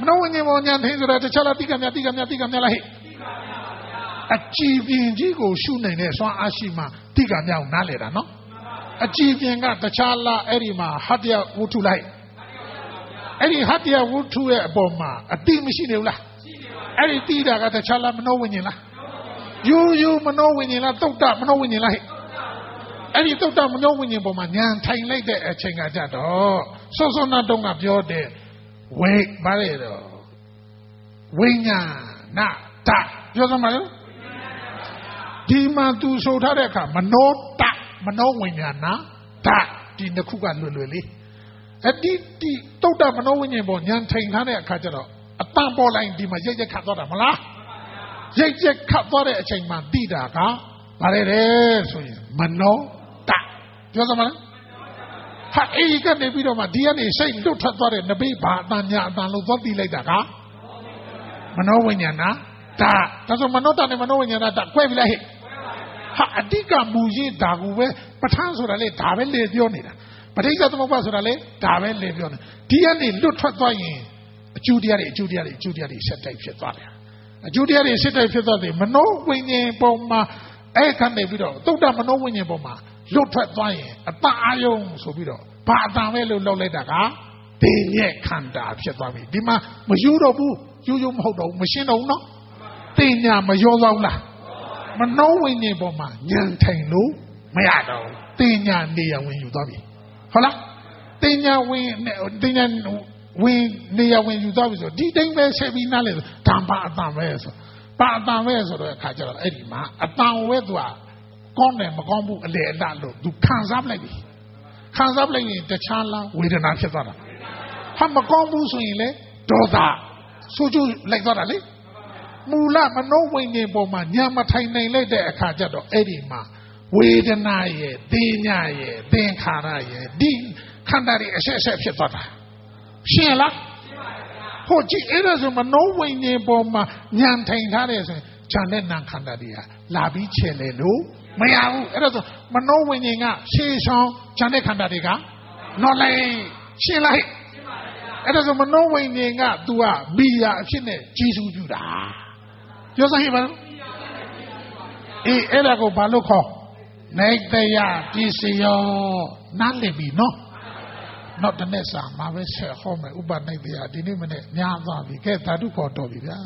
မနောဝိညာဉ်ပေါ်ညံထိုင်ဆိုတော့တခြားလားတိကမြတိကမြတိကမြလားဟဲ့အကြည်ပြင်ကြီးကိုရှုနိုင်တဲ့စွမ်းအားရှိမှတိကမြောက်နားလေတာနော်အကြည်ပြင်ကတခြားလားအဲ့ဒီမှာဟတ်ရဝုထုလိုက် အဲ့ဒီဟတ္တယဝုထုရဲ့အပေါ်မှာအတိမရှိနေဘူးလားအဲ့ဒီတိတာကတခြားလားမနောဝိညာဉ်လားယူယူမနောဝိညာဉ်လားတုတ်တမနောဝိညာဉ်လားဟဲ့အဲ့ဒီတုတ်တမနောဝိညာဉ်ပေါ်မှာညံထိုင်လိုက်တဲ့အချိန်ကကြတော့စောစောနာတုံးကပြောတဲ့ဝိဗါလေတော့ဝိညာဏတပြောသမားလို့ဒီမှာသူဆိုထားတဲ့အခါမနောတမနောဝိညာဏတဒီနှစ်ခုကလွယ်လွယ်လေး အဲ့ဒီဒီတုတ်တမနောဝိညာဉ်ပေါ်ညံထိုင်ထားတဲ့အခါကျတော့အတန်ပေါ်လိုက်ဒီမှာရိတ်ရက်ခတ်သွားတာမလားရိတ်ရက်ခတ်သွားတဲ့အချိန်မှာတိတာကဗါလေတဲ့ဆိုရင်မနောတပြောသမားလားဟာအေးကနေပြီးတော့မှဒီကနေစိတ်လွတ်ထွက်သွားတဲ့နဘေးဘာအတန်ညာအတန်လို့သွားတိလိုက်တာကမနောဝိညာဏဒါဒါဆိုမနောတနဲ့မနောဝိညာဏတကွဲပြီလားဟဲ့ဟာအတိကမူရင်းဒါကူပဲပဋ္ဌာန်းဆိုတာလေဒါပဲလေပြောနေတာ ပဋိစ္စသမုပ္ပါဆိုတာလေဒါပဲလေပြောနေဒီကနေလွတ်ထွက်သွားရင်အကျိုးတရားတွေအကျိုးတရားတွေအကျိုးတရားတွေဆက်တိုက်ဖြစ်သွားတယ်အကျိုးတရားတွေဆက်တိုက်ဖြစ်သွားတယ်မနောဝိညာဉ်ပုံမှာအဲ့ခနဲ့ပြီးတော့သုတ္တမနောဝိညာဉ်ပုံမှာလွတ်ထွက်သွားရင်အတအာယုံဆိုပြီးတော့ဘာအတန်ပဲလို့လောက်လိုက်တာကဒိညက်ခန္ဓာဖြစ်သွားပြီဒီမှာမယူတော့ဘူးယူယူမဟုတ်တော့ဘူးမရှင်းတော့ဘူးနော်တင်ညာမရောတော့လားမနှောဝိညာဉ်ပေါ်မှာညံထိုင်လို့မရတော့ဘူးတင်ညာနေရဝင်ယူသွားပြီ ဟုတ်လားတင်ညာဝင်တင်ညာဝင်နေရဝင်ယူသွားပြီဆိုဒီတိုင်းပဲဆက်ပြီးနားလေဓမ္မအတန်ပဲဆိုပါအတန်ပဲဆိုတော့အခါကျတော့အဲ့ဒီမှာအတန်ဝဲသူကကောင်းတယ်မကောင်းဘူးအလေအလတ်လို့သူခံစားလိုက်ပြီခံစားလိုက်ရင်တခြားလားဝေဒနာဖြစ်သွားတာဟာမကောင်းဘူးဆိုရင်လေဒေါသဆိုးကျိုးလိုက်သွားတာလေမူလမနောဝိညာဉ်ပေါ်မှာညာမထိုင်နိုင်လိုက်တဲ့အခါကျတော့အဲ့ဒီမှာ ဝေဒနာရဲ့သိညာရဲ့သင်္ခါရရဲ့ဒီခန္ဓာတွေအဆက်ဆက်ဖြစ်သွားတာရှင်းလားဟိုကြည့်အဲ့ဒါဆိုမနောဝိညာဉ်ပေါ်မှာညာထိုင်ထားတယ်ဆိုရင်ခြံတဲ့နာခန္ဓာတွေကလာပြီးချေလေလို့မရဘူးအဲ့ဒါဆိုမနောဝိညာဉ်ကရှေးဆောင်ခြံတဲ့ခန္ဓာတွေကနော်လိုက်ရှင်းလားအဲ့ဒါဆိုမနောဝိညာဉ်က तू ကမိယာအဖြစ်နဲ့ကြီးစုပြုတာပြောစမ်းဟိပါလားအေးအဲ့ဒါကိုဘာလို့ခေါ် နိုင်တယပစ္စယောနားလည်ပြီနော်နောက်တစ်နေ့စာမှာပဲဆက်ဟောမယ်ဥပနိုင်တယဒီနေ့မနေ့ညာသွားပြီကဲဓာတုခေါ်တော်ပြီဗျာ